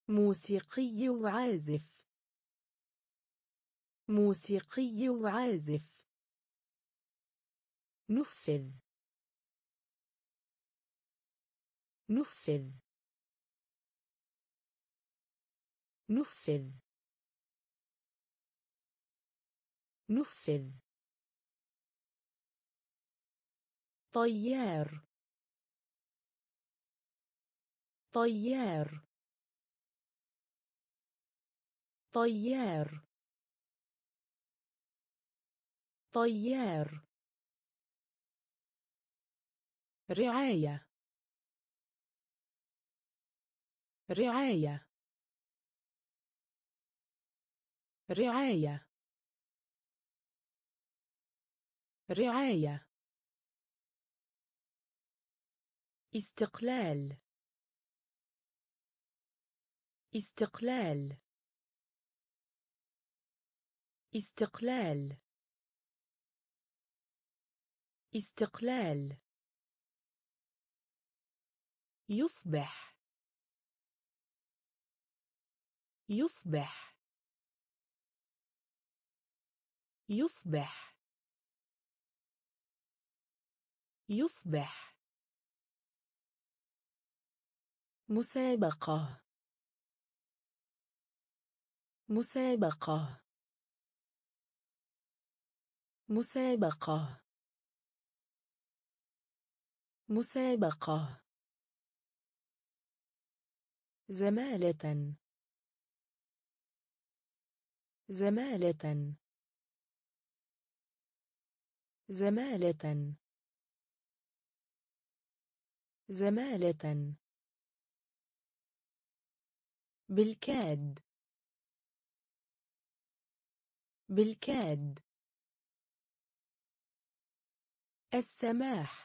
S1: موسيقي وعازف. موسيقي وعازف. نفذ. نفذ. نفذ. نفذ. طيار. طيار. طيار. طيار. رعاية. رعاية. رعاية. رعاية. استقلال. استقلال. استقلال. استقلال. يصبح. يصبح. يصبح. يصبح. مسابقة. مسابقة. مسابقة. مسابقة. زمالة. زمالة. زمالة. زمالة. بالكاد. بالكاد. السماح.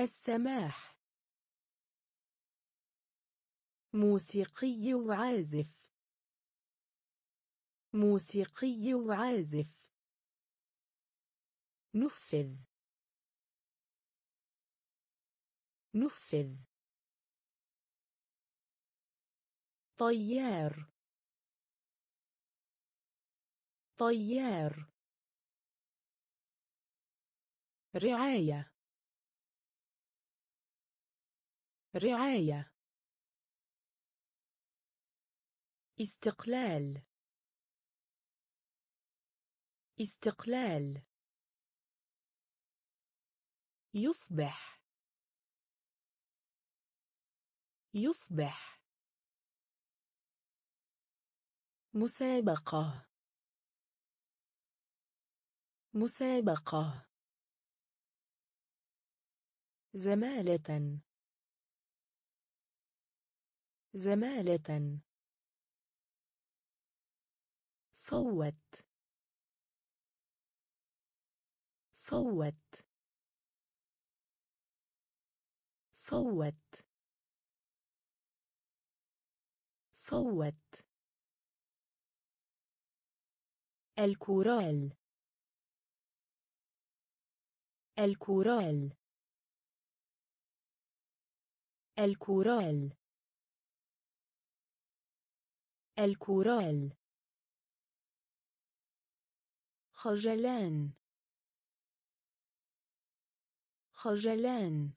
S1: السماح. موسيقي وعازف. موسيقي وعازف. نفذ. نفذ. طيار. طيار. رعاية. رعاية. استقلال. استقلال. يصبح. يصبح. مسابقة. مسابقة. زمالة. زمالة. صوت. صوت. صوت. صوت. الكورال. الكورال. الكورال. الكورال. خجلان. خجلان.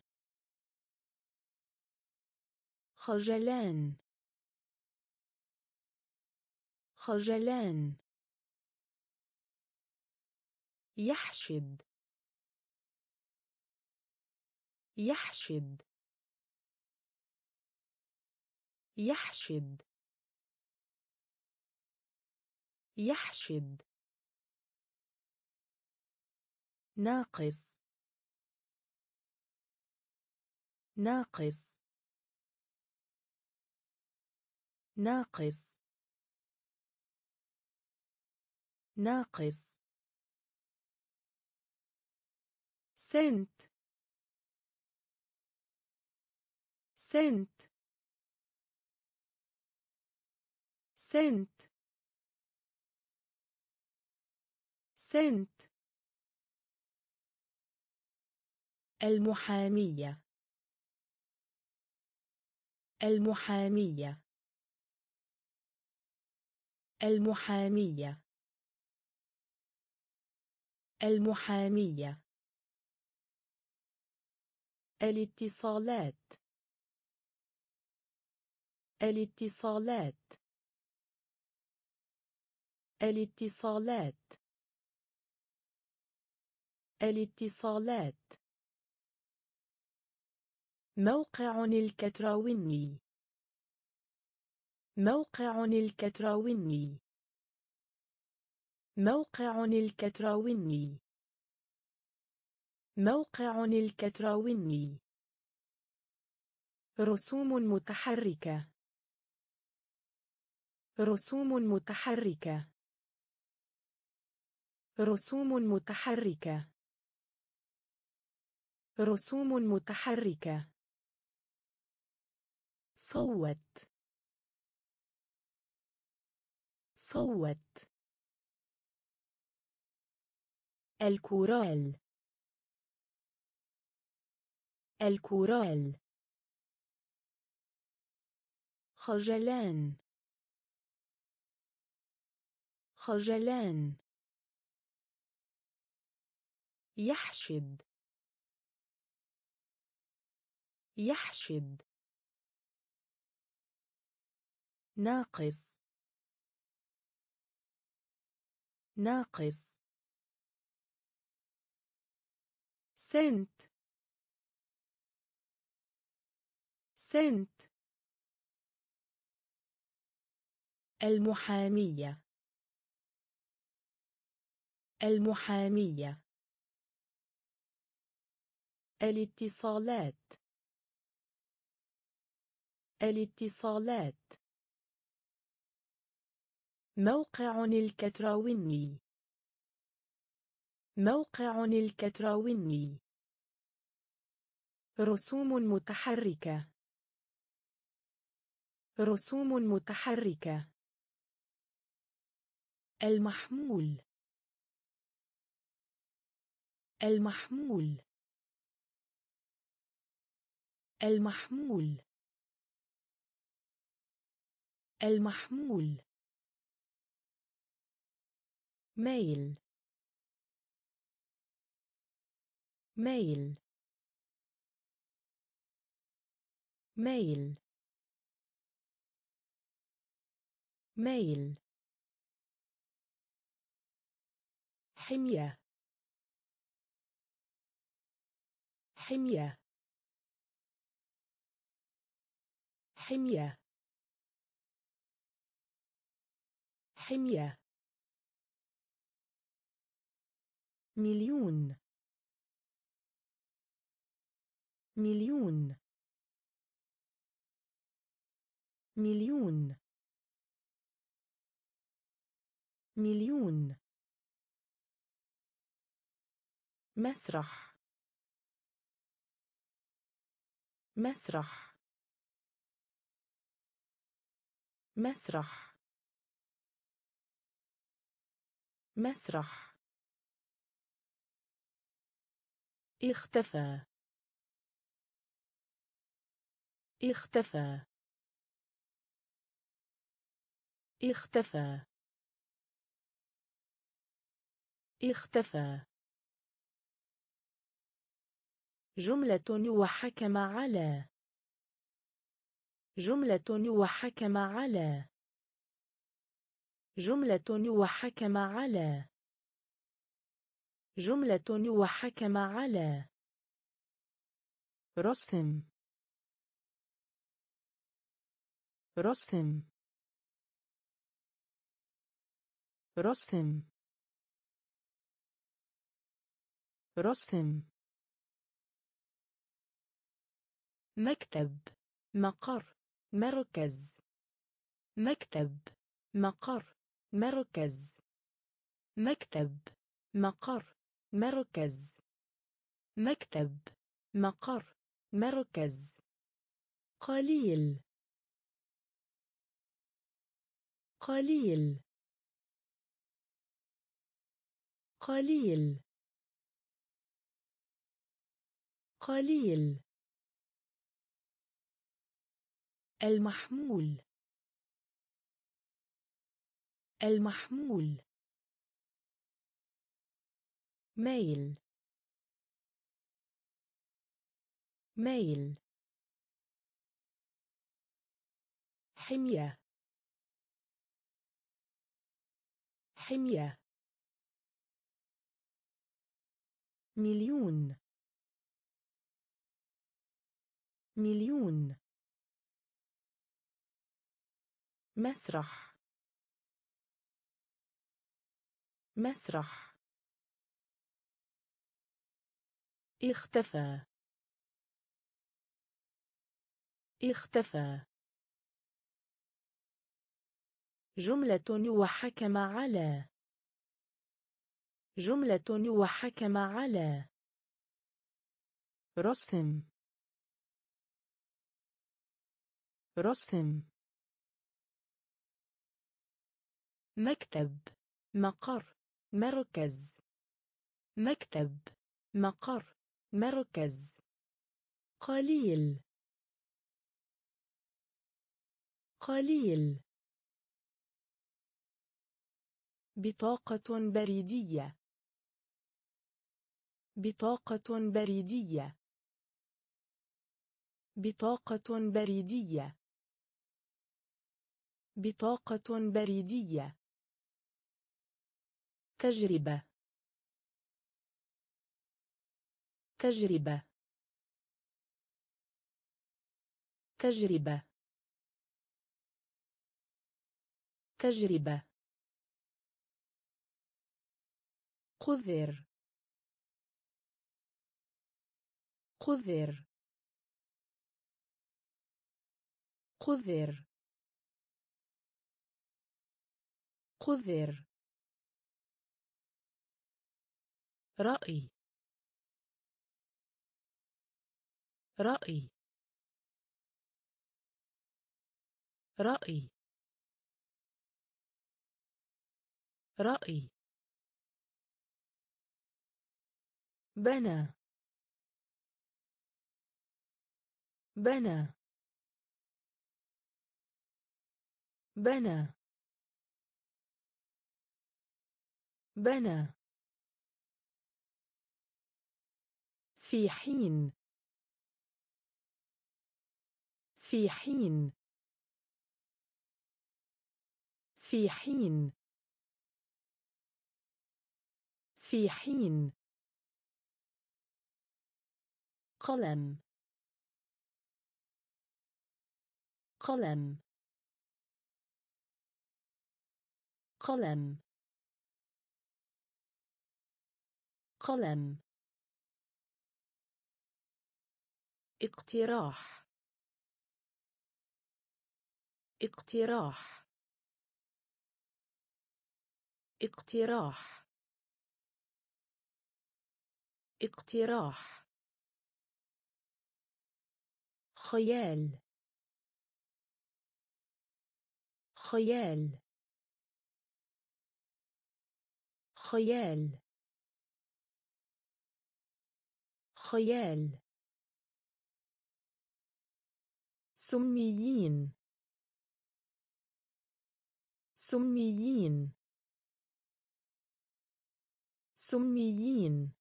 S1: خجلان. خجلان. يحشد. يحشد. يحشد. يحشد. ناقص. ناقص. ناقص. ناقص. سنت. سنت. سنت. سنت المحامية. المحامية. المحامية. المحامية. الاتصالات. الاتصالات. الاتصالات. الاتصالات. موقع الكتراوني. موقع الكتراوني. موقع الكتراوني. موقع الكتراوني. رسوم متحركة. رسوم متحركة. رسوم متحركة. رسوم متحركة. صوت. صوت. الكورال. الكورال. خجلان. خجلان. يحشد. يحشد. ناقص. ناقص. سنت. سنت. المحامية. المحامية. الاتصالات. الاتصالات. موقع الكتراوني. موقع الكتراوني. رسوم متحركة. رسوم متحركة. المحمول. المحمول. المحمول. المحمول. ميل. ميل. ميل. ميل. حمية. حمية. حمية. حمية. مليون. مليون. مليون. مليون. مسرح. مسرح. مسرح. مسرح. اختفى. اختفى. اختفى. اختفى. جملة وحكم على. جملة وحكم على. جملة وحكم على. جملة وحكم على. رسم. رسم. رسم. رسم. مكتب. مقر. مركز. مكتب. مقر. مركز. مكتب. مقر. مركز. مكتب. مقر. مركز. قليل. قليل. قليل. قليل. المحمول. المحمول. ميل. ميل. حمية. حمية. مليون. مليون. مسرح. مسرح. اختفى. اختفى. جملة وحكم على. جملة وحكم على. رسم. رسم. مكتب. مقر. مركز مكتب مقر مركز قليل قليل. بطاقة بريدية بطاقة بريدية بطاقة بريدية بطاقة بريدية. تجربة. تجربة. تجربة. تجربة. قذر. قذر. قذر. قذر. رأي. رأي. رأي. رأي. بنى. بنى. بنى. بنى. في حين. في حين. في حين. في حين. قلم. قلم. قلم. قلم. اقتراح. اقتراح. اقتراح. اقتراح. خيال. خيال. خيال. خيال. سميين. سميين. سميين.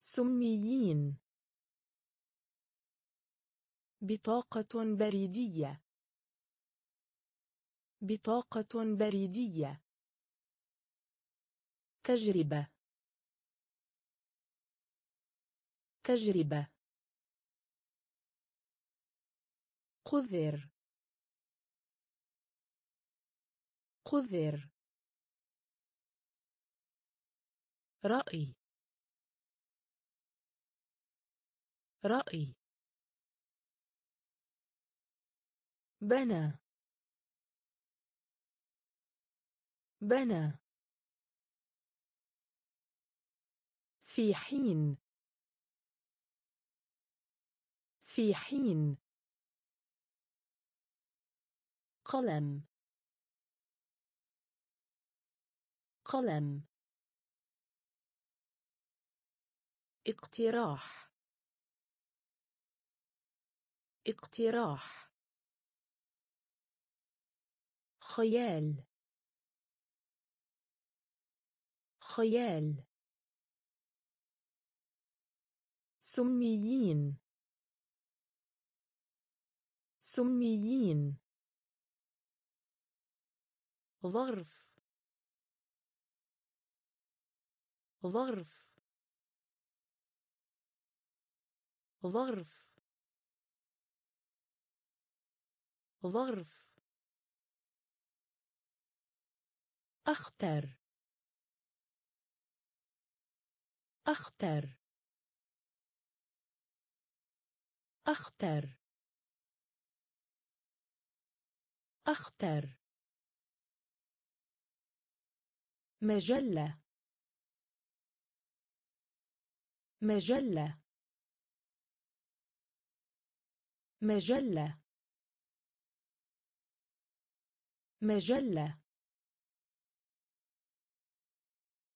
S1: سميين. بطاقة بريدية. بطاقة بريدية. تجربة. تجربة. قذر. قذر. رأي. رأي. بنى. بنى. في حين. في حين. قلم. قلم. اقتراح. اقتراح. خيال. خيال. سميين. سميين. ظرف. ظرف. ظرف. ظرف. أختر أختر أختر أختر مجلة. مجلة. مجلة. مجلة.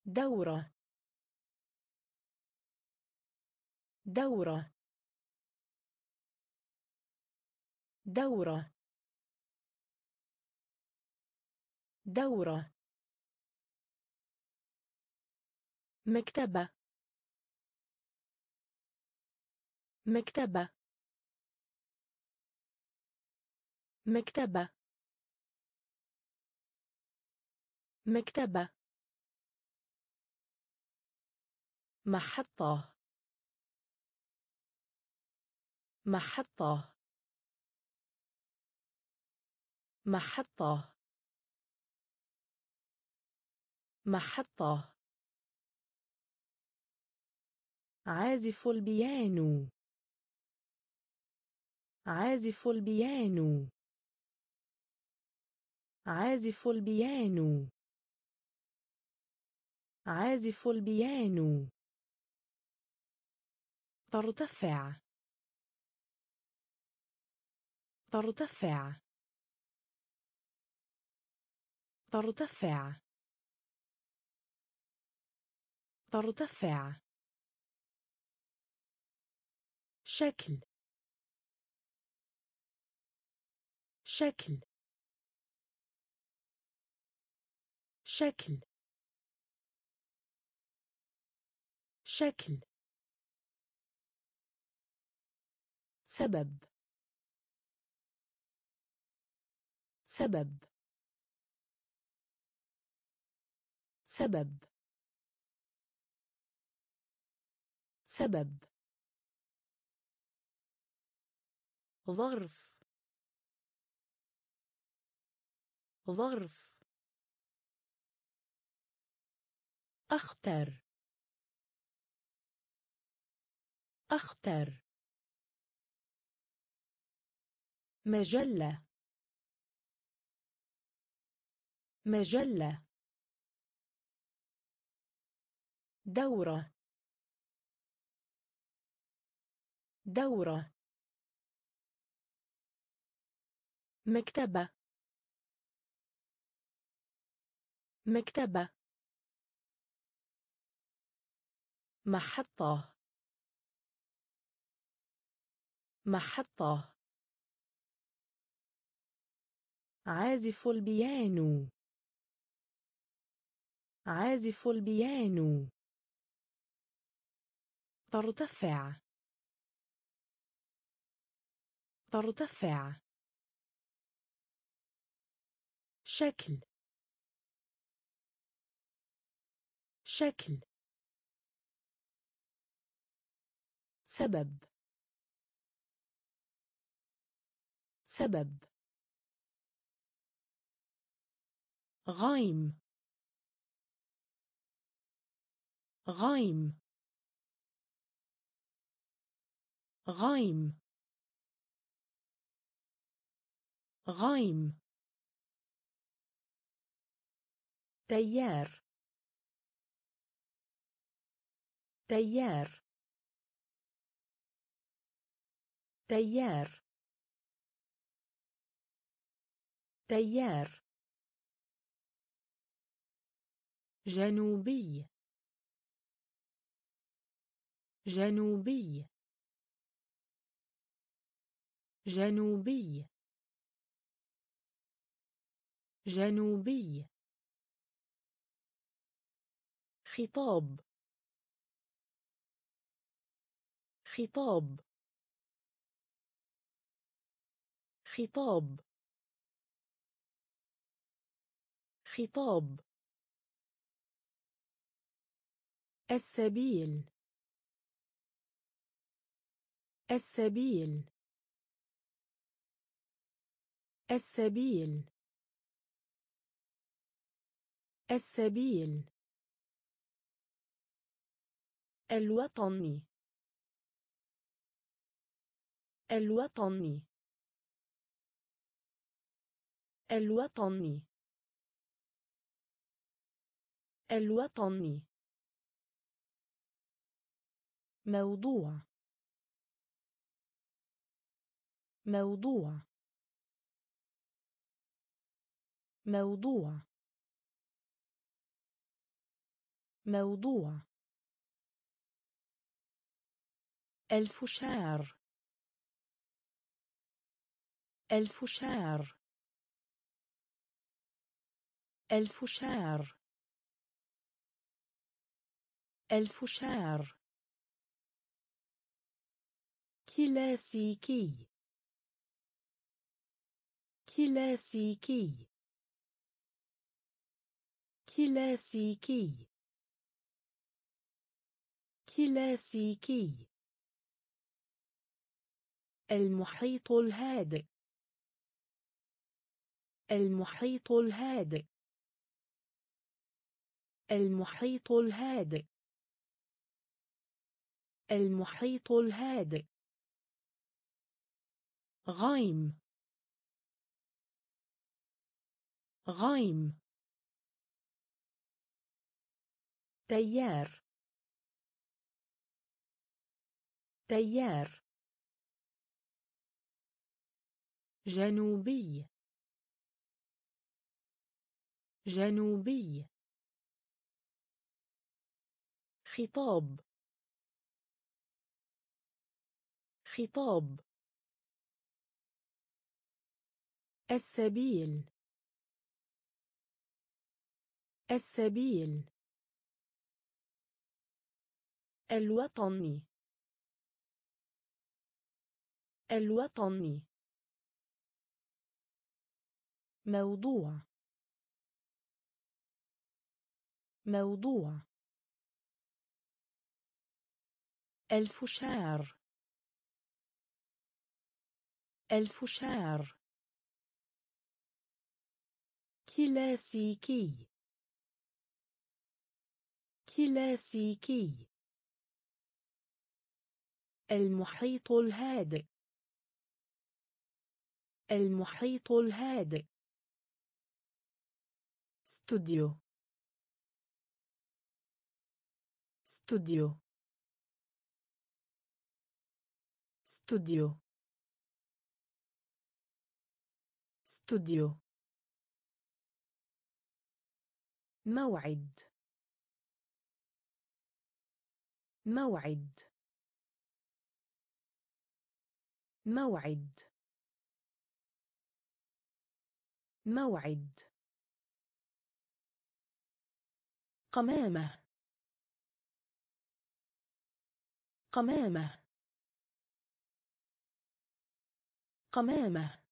S1: دورة. دورة. دورة. دورة. مكتبة. مكتبة. مكتبة. مكتبة. محطة. محطة. محطة. محطة. عازف البيانو. عازف البيانو. عازف البيانو. عازف البيانو. ترتفع. ترتفع. ترتفع. ترتفع. شكل. شكل. شكل. شكل. سبب. سبب. سبب. سبب. ظرف. ظرف. أختر أختر مجلة. مجلة. دورة. دورة. مكتبة. مكتبة. محطة. محطة. عازف البيانو. عازف البيانو. ترتفع. ترتفع. شكل. شكل. سبب. سبب. غايم. غايم. غايم. غايم. تيار. تيار. تيار. تيار. جنوبي. جنوبي. جنوبي. جنوبي. خطاب. خطاب. خطاب. خطاب. السبيل. السبيل. السبيل. السبيل. الوطني. الوطني. الوطني. الوطني. موضوع. موضوع. موضوع. موضوع. الفشار. الفشار. الفشار. الفشار. كلاسيكي. كلاسيكي. كلاسيكي. كلاسيكي. المحيط الهادئ. المحيط الهادئ. المحيط الهادئ. المحيط الهادئ. غيم. غيم. تيار. تيار. جنوبي. جنوبي. خطاب. خطاب. السبيل. السبيل. الوطني. الوطني. موضوع. موضوع. الفشار. الفشار. كلاسيكي. كلاسيكي. المحيط الهادئ. المحيط الهادئ. استوديو استوديو استوديو استوديو موعد موعد موعد موعد قمامة. قمامة. قمامة.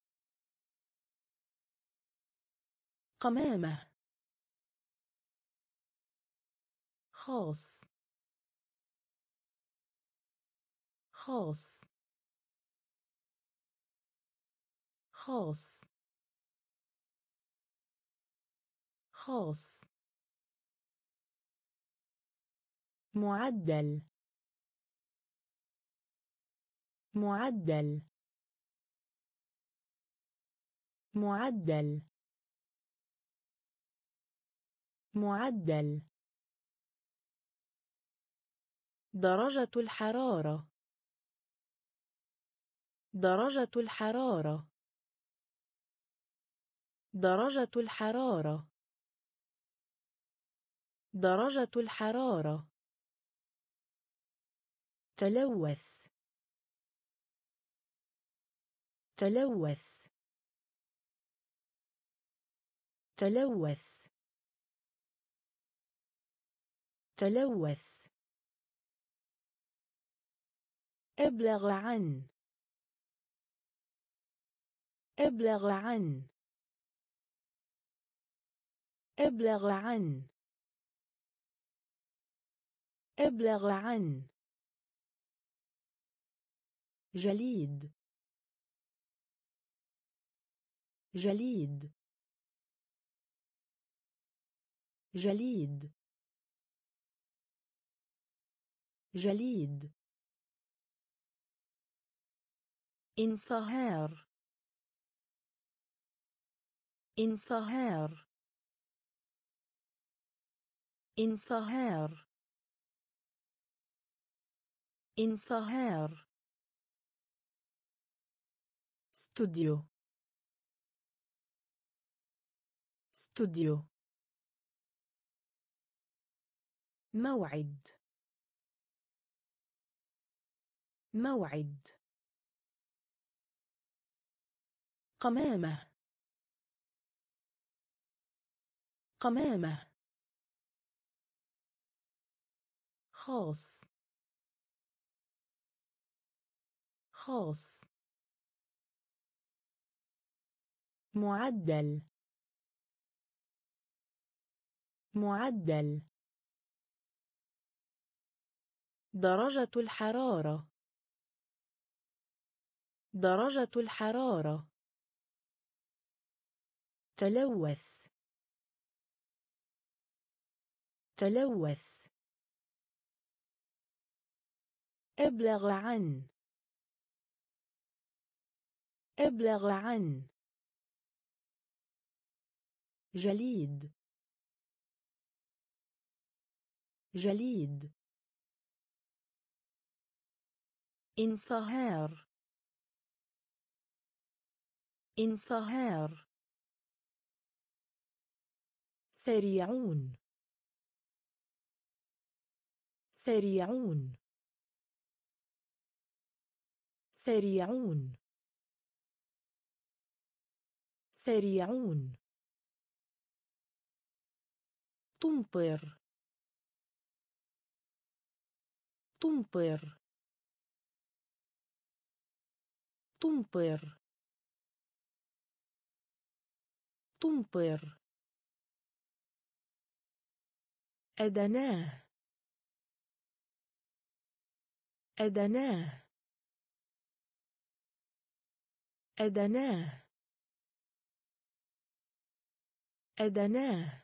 S1: قمامة. خاص. خاص. خاص. خاص. معدل. معدل. معدل. معدل. درجة الحرارة. درجة الحرارة. درجة الحرارة. درجة الحرارة. تلوث. تلوث. تلوث. تلوث. أبلغ عن. أبلغ عن. أبلغ عن. أبلغ عن. جليد. جليد. جليد. جليد. انصهار. انصهار. انصهار. انصهار. استوديو استوديو موعد موعد قمامة قمامة خاص خاص معدل. معدل. درجة الحرارة. درجة الحرارة. تلوث. تلوث. أبلغ عن. أبلغ عن. جليد. جليد. انصهار انصهار سريعون. سريعون. سريعون. سريعون. تمطر تمطر تمطر تمطر أدناه أدناه أدناه أدناه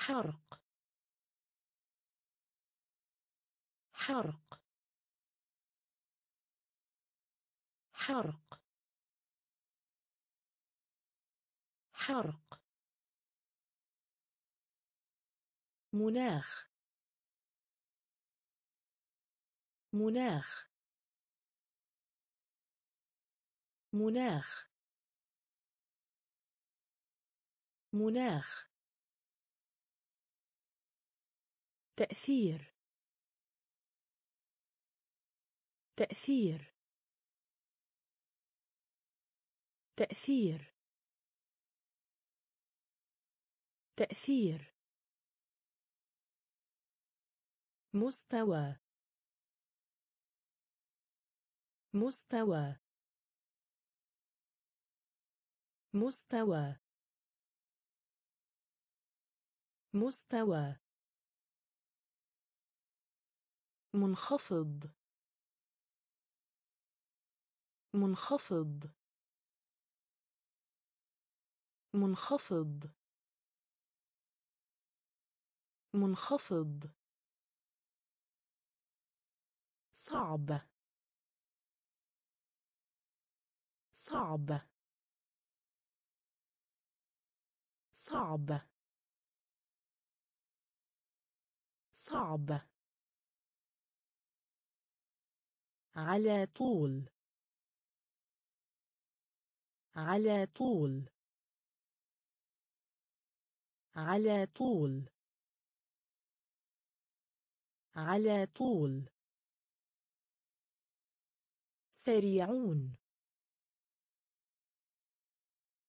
S1: حرق حرق حرق حرق مناخ. مناخ. مناخ. مناخ. تأثير. تأثير. تأثير. تأثير. مستوى. مستوى. مستوى. مستوى. منخفض. منخفض. منخفض. منخفض. صعب. صعب. صعب. صعب. على طول. على طول. على طول. على طول. سريعون.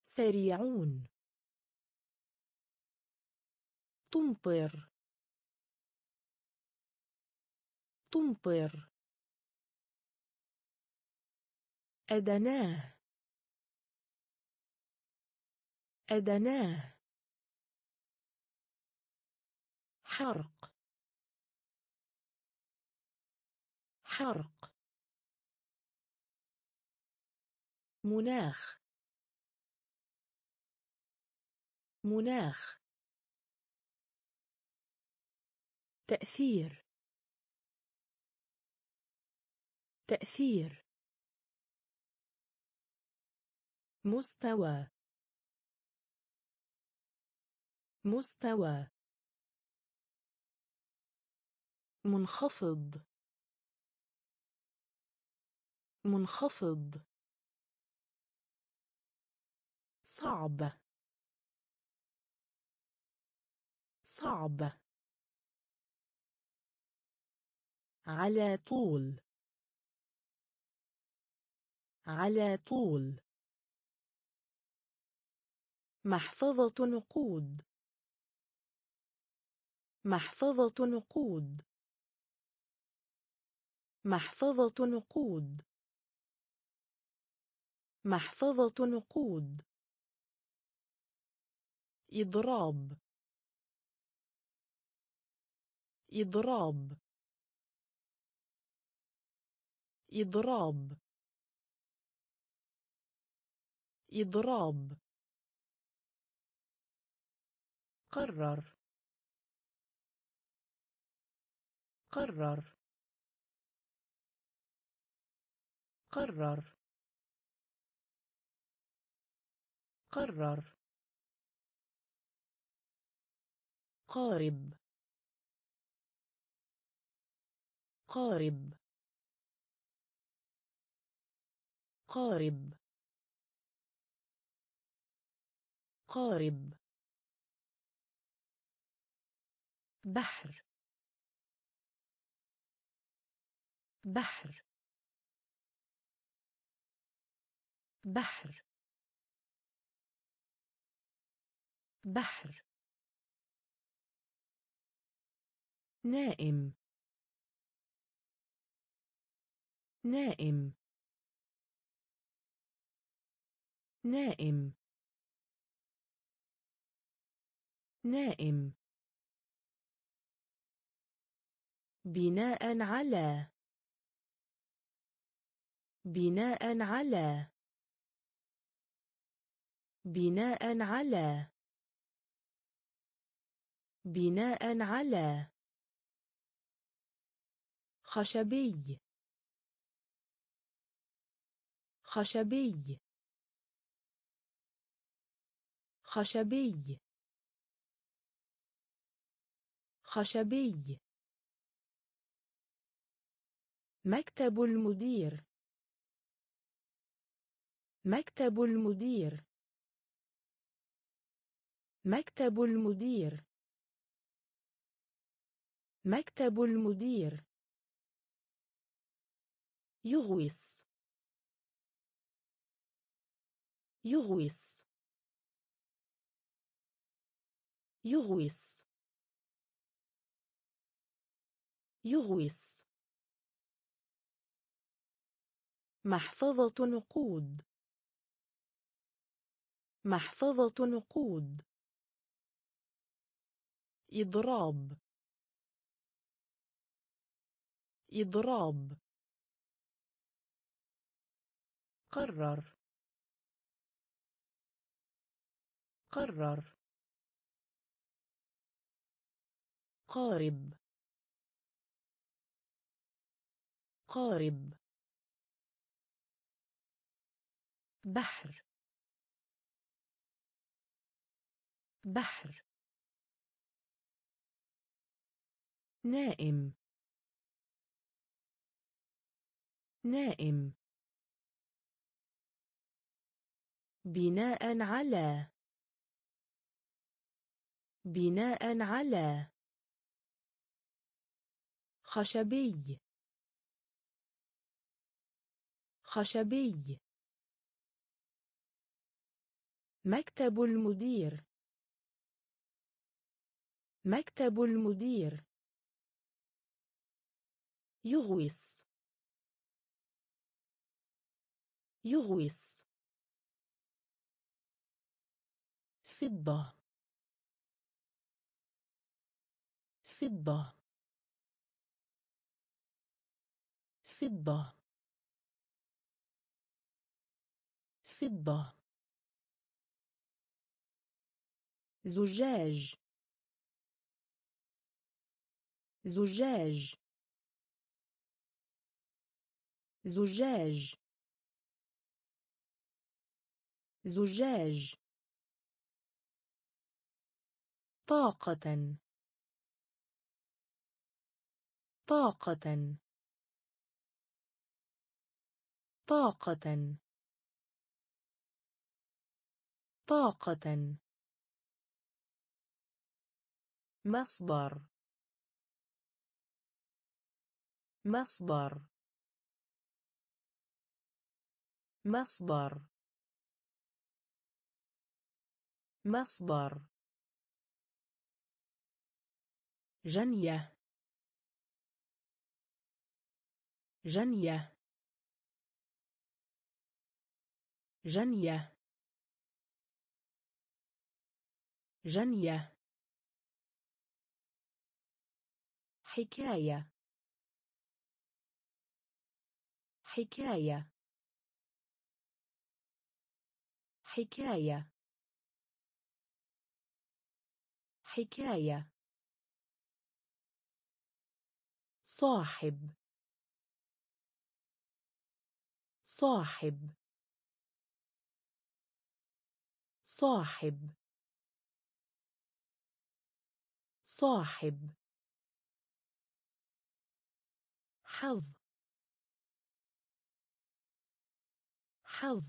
S1: سريعون. تمطر. تمطر. أدناه. أدناه. حرق. حرق. مناخ. مناخ. تأثير. تأثير. مستوى. مستوى. منخفض. منخفض. صعب. صعب. على طول. على طول. محفظة نقود. محفظة نقود. محفظة نقود. محفظة نقود. إضراب. إضراب. إضراب. إضراب. قرر. قرر. قرر. قرر. قارب. قارب. قارب. قارب. بحر. بحر. بحر. بحر. نائم. نائم. نائم. نائم. بناء على. بناء على. بناء على. بناء على. خشبي. خشبي. خشبي. خشبي. مكتب المدير. مكتب المدير. مكتب المدير. مكتب المدير. يغوص. يغوص. يغوص. يغوص. محفظة نقود. محفظة نقود. إضراب. إضراب. قرر. قرر. قارب. قارب. بحر. بحر. نائم. نائم. بناء على. بناء على. خشبي. خشبي. مكتب المدير. مكتب المدير. يغوص. يغوص. فضة. فضة. فضة. فضة. زجاج. زجاج. زجاج. زجاج. طاقة. طاقة. طاقة. طاقة. مصدر. مصدر. مصدر. مصدر. جنية. جنية. جنية. جنية. حكاية. حكاية. حكاية. حكاية. صاحب. صاحب. صاحب. صاحب. حظ. حظ.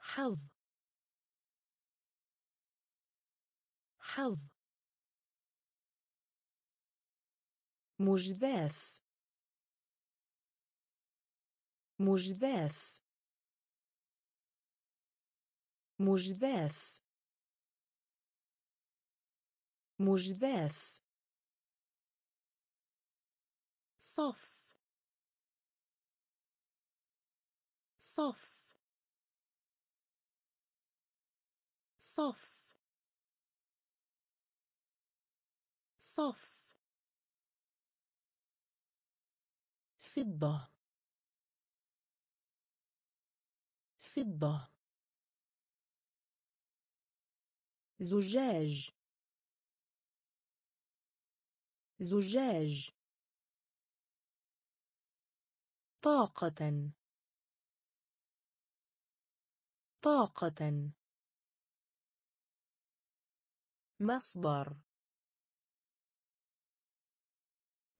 S1: حظ. حظ. مجداث مجداث مجداث مجداث صف. صف. صف. صف. فضة. فضة. زجاج. زجاج. طاقة. طاقة. مصدر.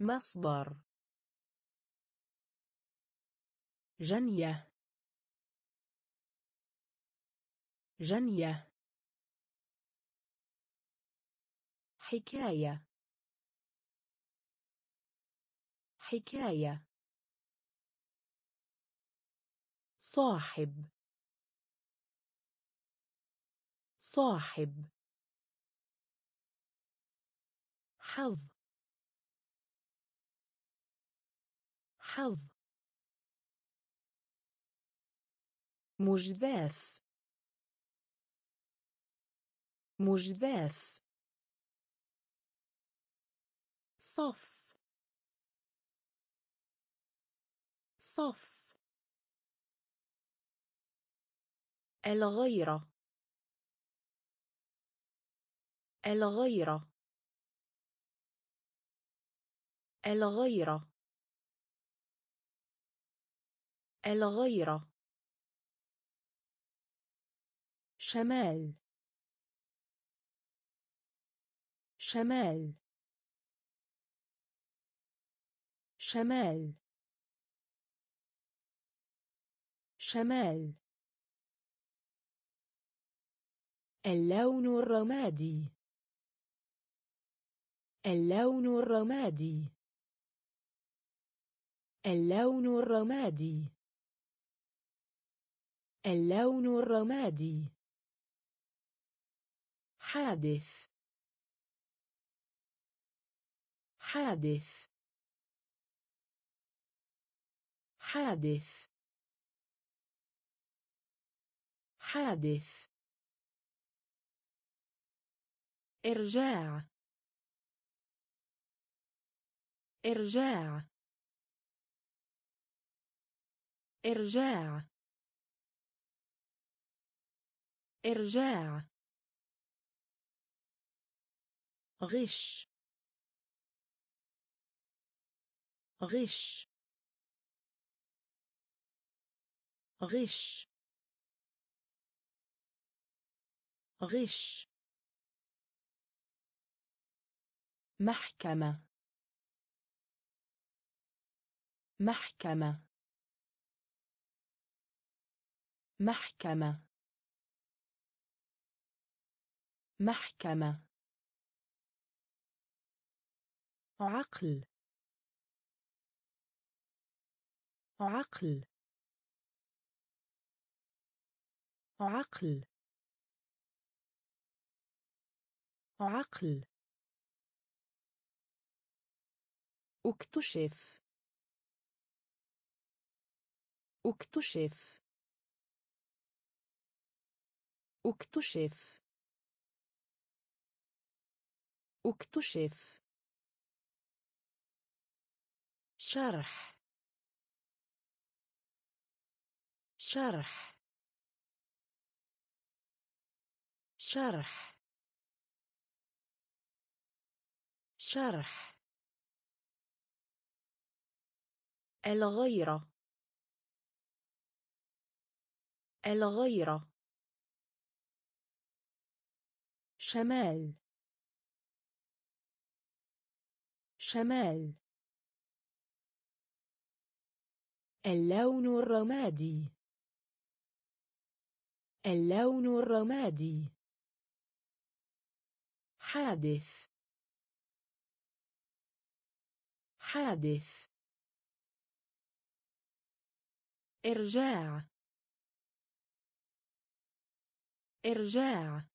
S1: مصدر. جنية. جنية. حكاية. حكاية. صاحب صاحب. حظ حظ. مجداث مجداث صف صف. الغيرة. الغيرة. الغيرة. الغيرة. شمال. شمال. شمال. شمال. اللون الرمادي. اللون الرمادي. اللون الرمادي. اللون الرمادي. حادث. حادث. حادث. حادث. إرجاع. إرجاع. إرجاع. إرجاع. غش. غش. غش. غش. محكمة. محكمة. محكمة. محكمة. عقل. عقل. عقل. عقل. اكتشف اكتشف اكتشف اكتشف شرح شرح شرح شرح الغيرة. الغيرة. شمال. شمال. اللون الرمادي. اللون الرمادي. حادث. حادث. إرجاع. إرجاع.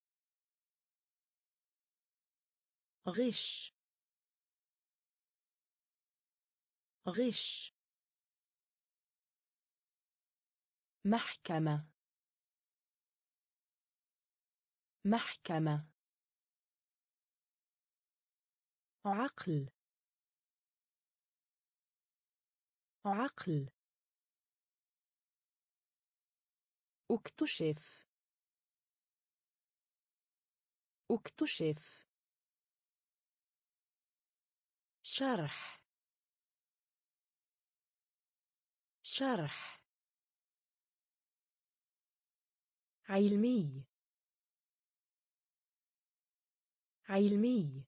S1: غش. غش. محكمة. محكمة. عقل. عقل. اكتشف اكتشف شرح شرح علمي علمي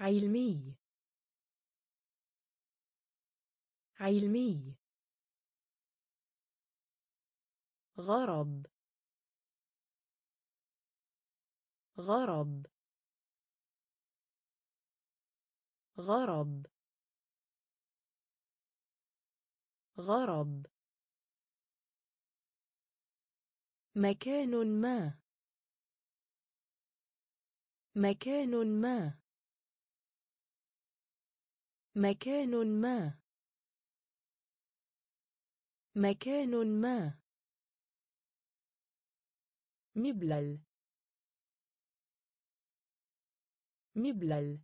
S1: علمي علمي غرض. غرض. غرض. غرض. مكان ما. مكان ما. مكان ما. مكان ما. مبلل. مبلل.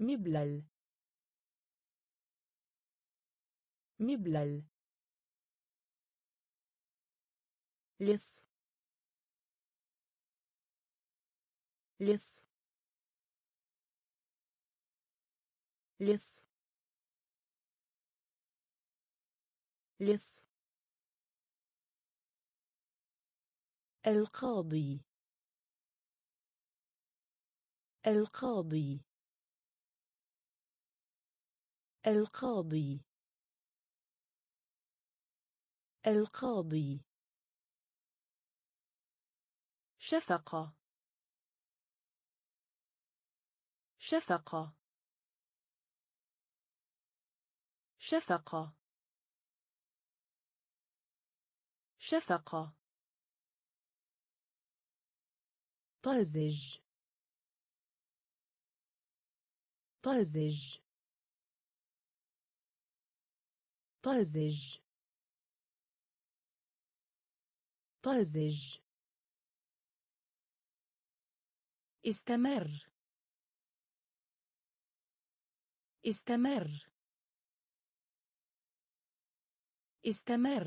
S1: مبلل. مبلل. لص. لص. لص. لص. القاضي. القاضي. القاضي. القاضي. شفقة. شفقة. شفقة. شفقة. طازج. طازج. طازج. طازج. استمر. استمر. استمر.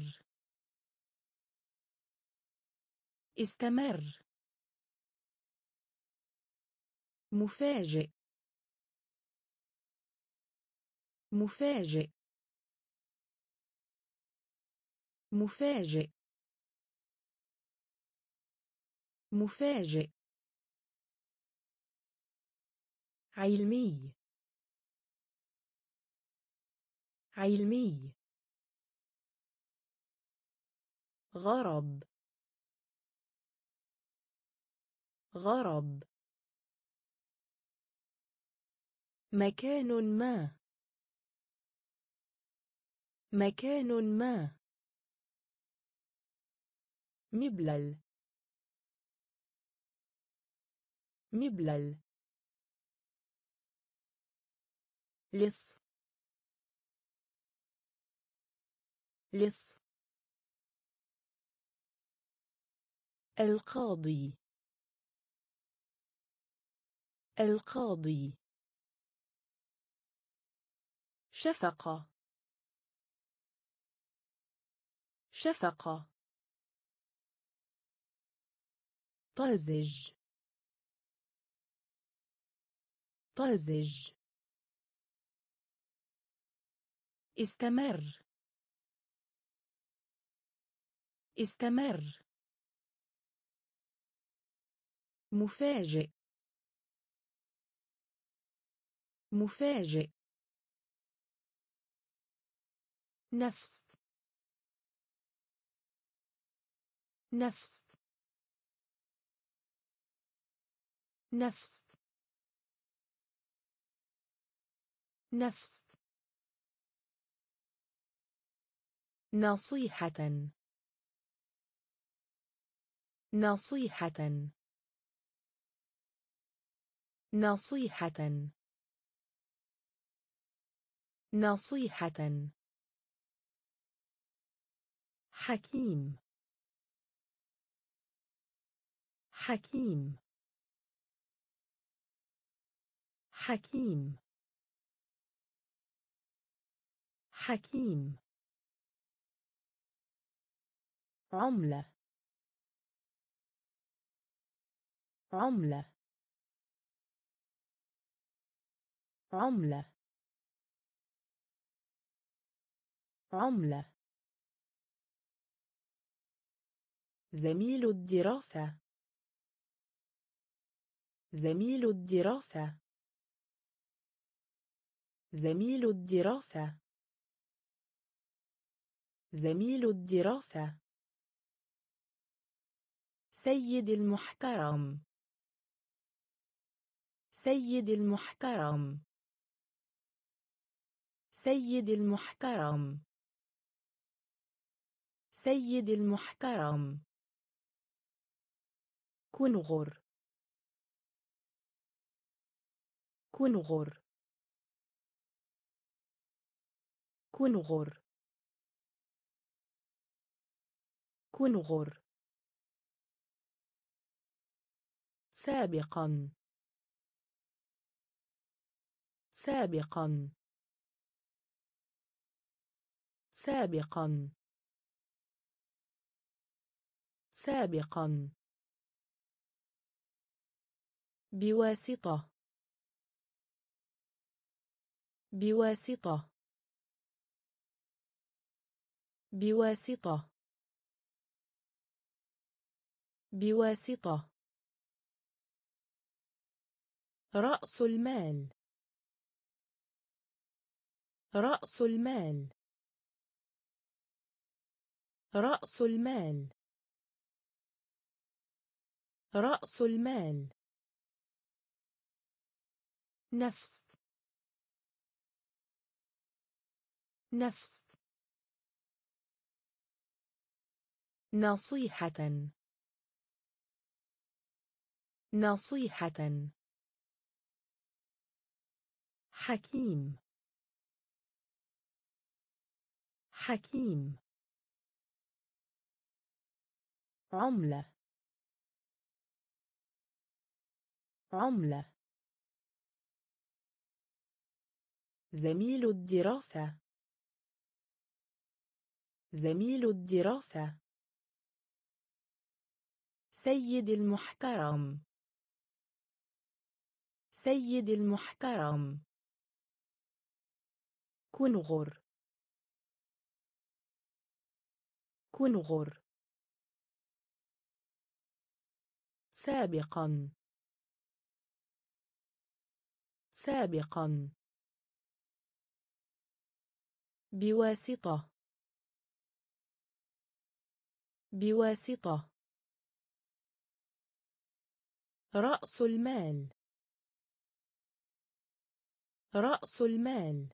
S1: استمر. مفاجئ. مفاجئ. مفاجئ. مفاجئ. علمي. علمي. غرض. غرض. مكان ما. مكان ما. مبلل. مبلل. لص. لص. القاضي. القاضي. شفقة. شفقة. طازج. طازج. استمر. استمر. مفاجئ. مفاجئ. نفس. نفس. نفس. نفس. نصيحة. نصيحة. نصيحة. نصيحة. حكيم. حكيم. حكيم. حكيم. عملة. عملة. عملة. عملة. زميل الدراسة. زميل الدراسة. زميل الدراسة. زميل الدراسة. سيد المحترم. سيد المحترم. سيد المحترم. سيد المحترم. كنغر كنغر كنغر كنغر سابقا. سابقا. سابقا. سابقا. بواسطة. بواسطة. بواسطة. بواسطة. رأس المال. رأس المال. رأس المال. رأس المال. نفس. نفس. نصيحة. نصيحة. حكيم. حكيم. عملة. عملة. زميل الدراسة. زميل الدراسة. سيد المحترم. سيد المحترم. كنغر. كنغر. سابقا. سابقا. بواسطة. بواسطة. رأس المال. رأس المال.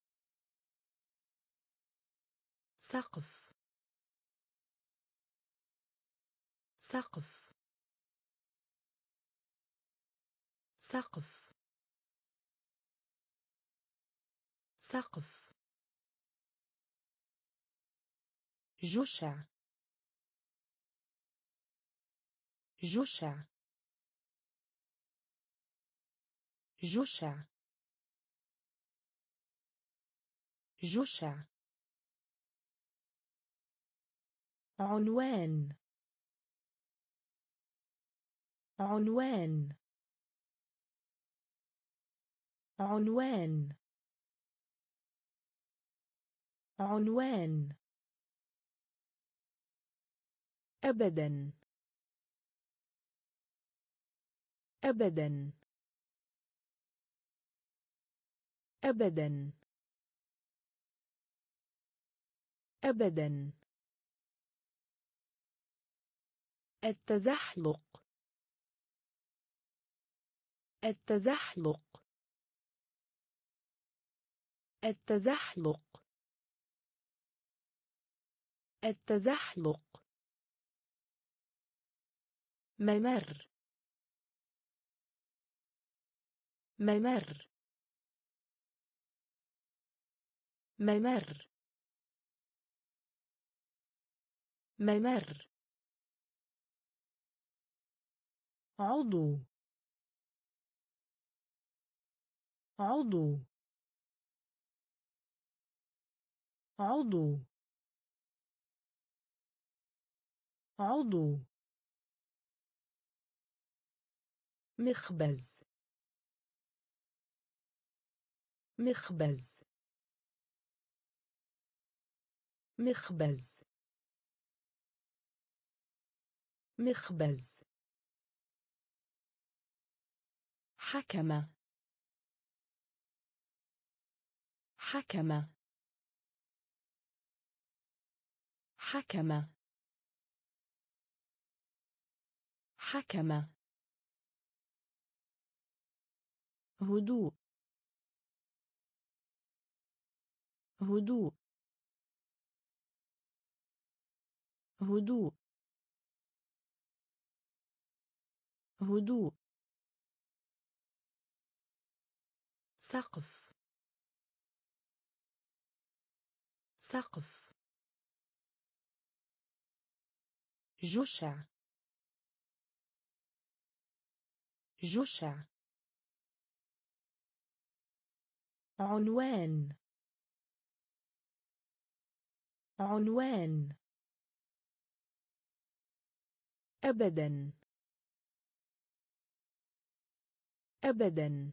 S1: سقف. سقف. سقف. سقف. جشع جشع جشع جشع عنوان. عنوان. عنوان. عنوان. أبدا. أبدا. أبدا. أبدا. التزحلق. التزحلق. التزحلق. التزحلق. ممر. ممر. ممر. ممر. عضو. عضو. عضو. عضو. مخبز. مخبز. مخبز. مخبز. حكم حكم حكم حكم هدوء. هدوء. هدوء. هدوء. سقف. سقف. جشع. جشع. عنوان. عنوان. أبدا. أبدا.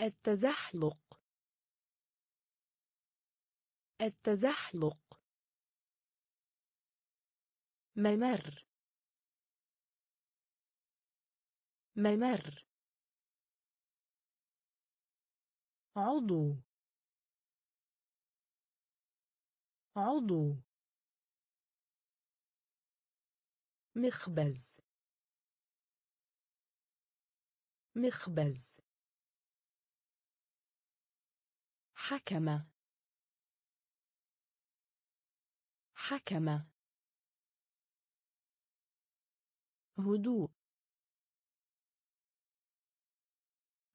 S1: التزحلق. التزحلق. ممر. ممر. عضو. عضو. مخبز. مخبز. حكم حكم هدوء.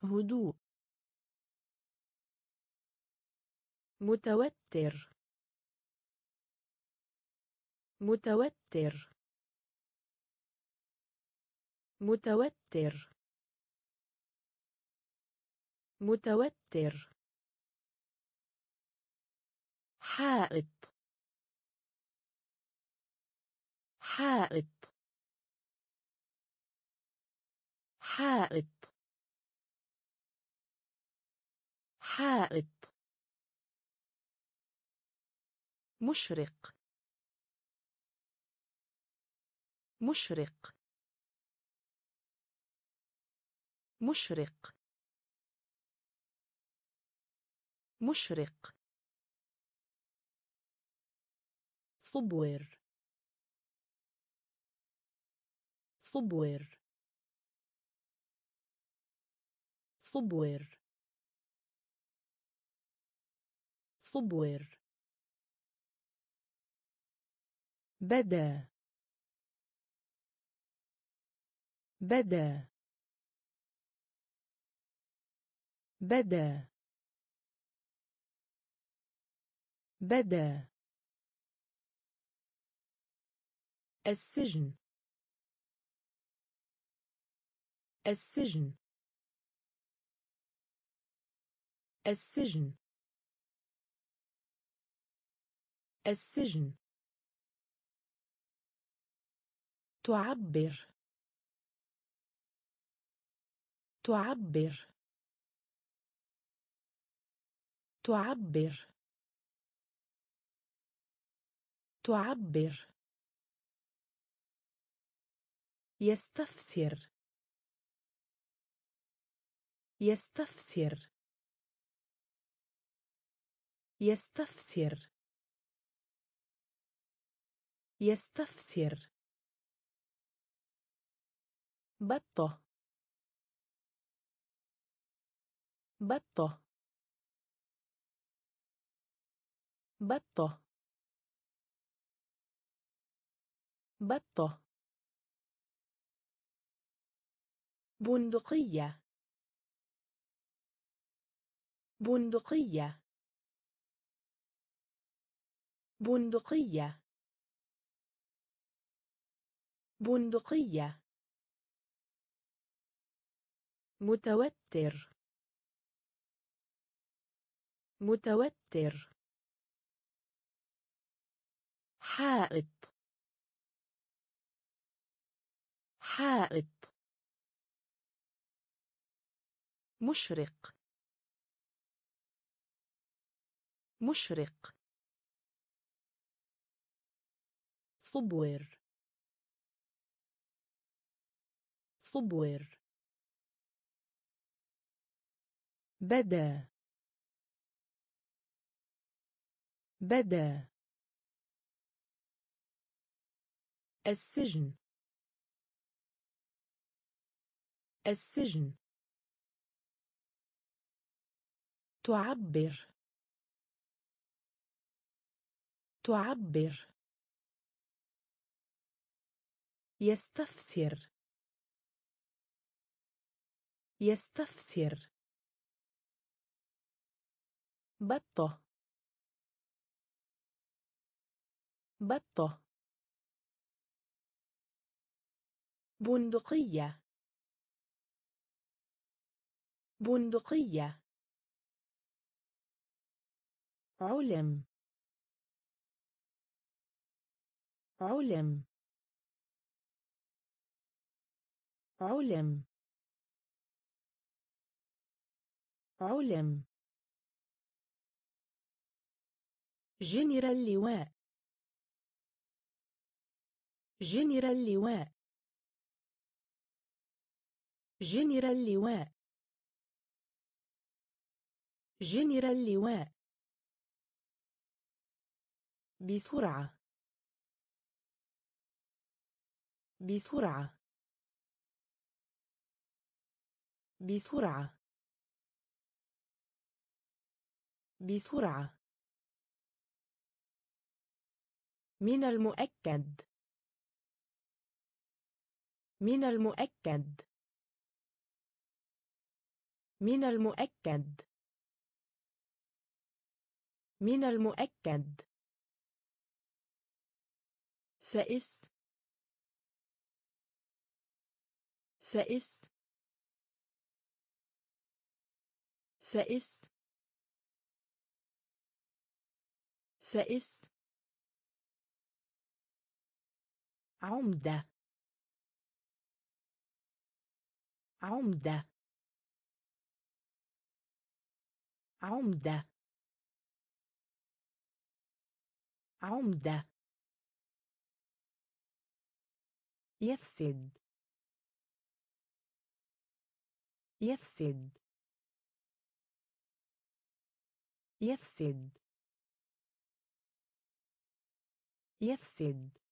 S1: هدوء. متوتر. متوتر. متوتر. متوتر. حائط. حائط. حائط. حائط. مشرق. مشرق. مشرق. مشرق. صبور. صبور. صبور. صبور. بدأ. بدأ. بدأ. بدأ. السجن. السجن. السجن. السجن. تعبر. تعبر. تعبر. تعبر. يستفسر. يستفسر. يستفسر. يستفسر. بطة. بطة. بطة. بطة. بندقية. بندقية. بندقية. بندقية. متوتر. متوتر. حائط. حائط. مشرق. مشرق. صبور. صبور. بدأ. بدأ. السجن. السجن. تعبر. تعبر. يستفسر. يستفسر. بطة. بطة. بندقية. بندقية. علم. علم. علم. علم. جنرال لواء جنرال لواء جنرال لواء جنرال لواء بسرعة. بسرعة. بسرعة. بسرعة. من المؤكد. من المؤكد. من المؤكد. من المؤكد. فئس فئس فئس فئس عمدة. عمدة. عمدة. عمدة. يفسد. يفسد. يفسد. يفسد.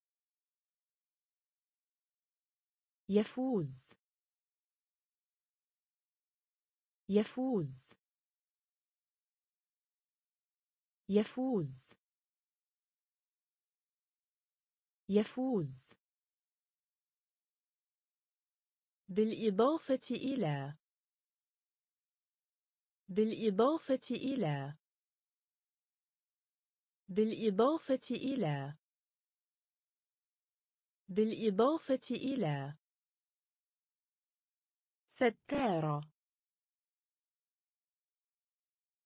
S1: يفوز. يفوز. يفوز. يفوز. بالإضافة إلى. بالإضافة إلى. بالإضافة إلى. بالإضافة إلى. ستارة.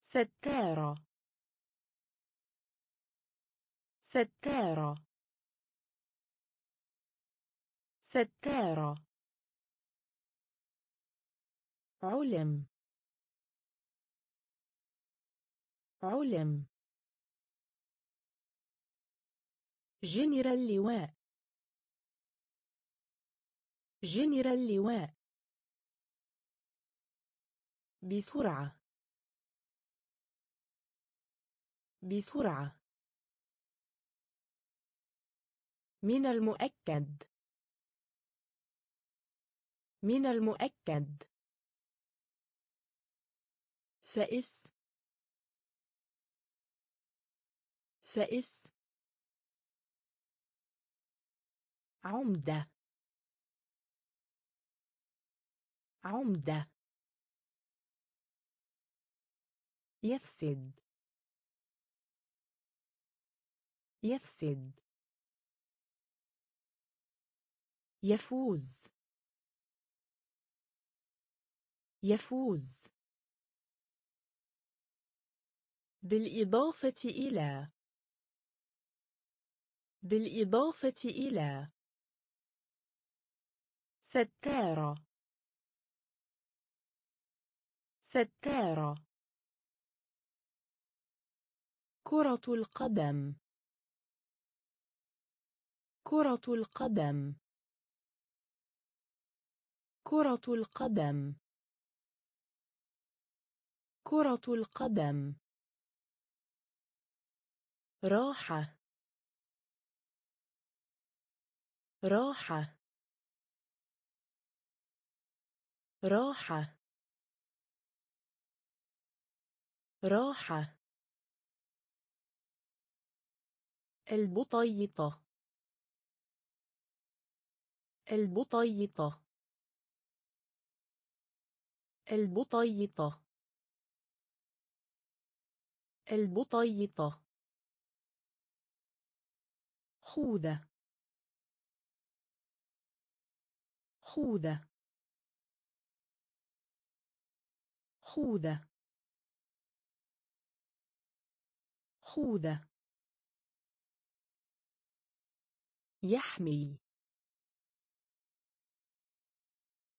S1: ستارة. ستارة. ستارة. علم. علم. جنرال لواء. جنرال لواء. بسرعة. بسرعة. من المؤكد. من المؤكد. فئس فئس عمدة. عمدة. يفسد. يفسد. يفوز. يفوز. بالإضافة إلى. بالإضافة إلى. ستارة. ستارة. كرة القدم. كرة القدم. كرة القدم. كرة القدم. راحة. راحة. راحة. راحة. البطيطة. البطيطة. البطيطة. البطيطة. خوذة. خوذة. خوذة. خوذة. يحمي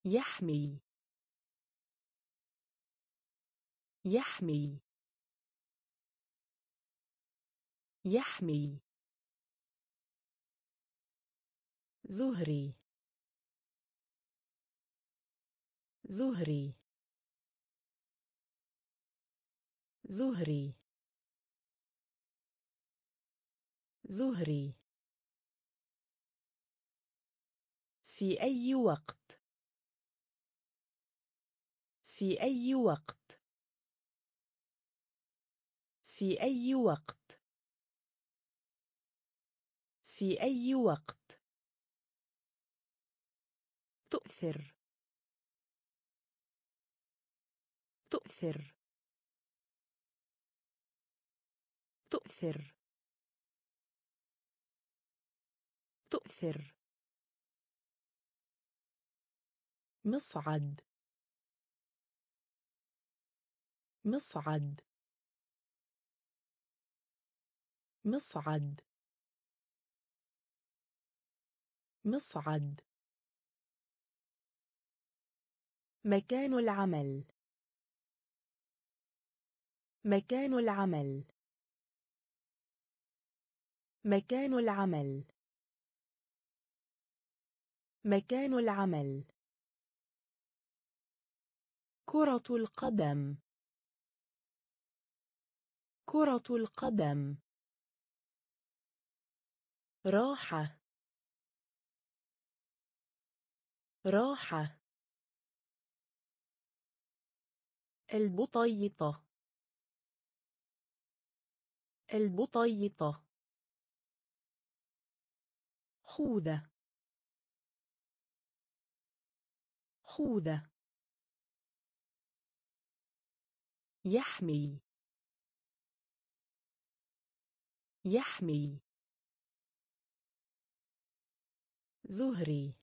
S1: يحمي يحمي يحمي زهري. زهري. زهري. زهري. في أي وقت. في أي وقت. في أي وقت. في أي وقت. تؤثر. تؤثر. تؤثر. تؤثر. مصعد. مصعد. مصعد. مصعد. مكان العمل. مكان العمل. مكان العمل. مكان العمل. كرة القدم. كرة القدم. راحة. راحة. البطيطة. البطيطة. خوذة. خوذة. يحمي يحمي زهري.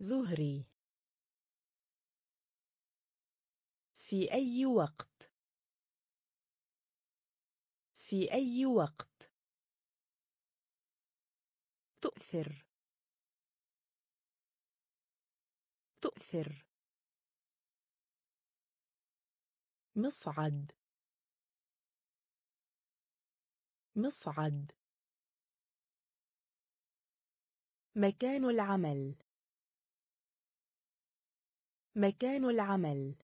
S1: زهري. في أي وقت؟ في أي وقت؟ تؤثر. تؤثر. مصعد. مصعد. مكان العمل. مكان العمل.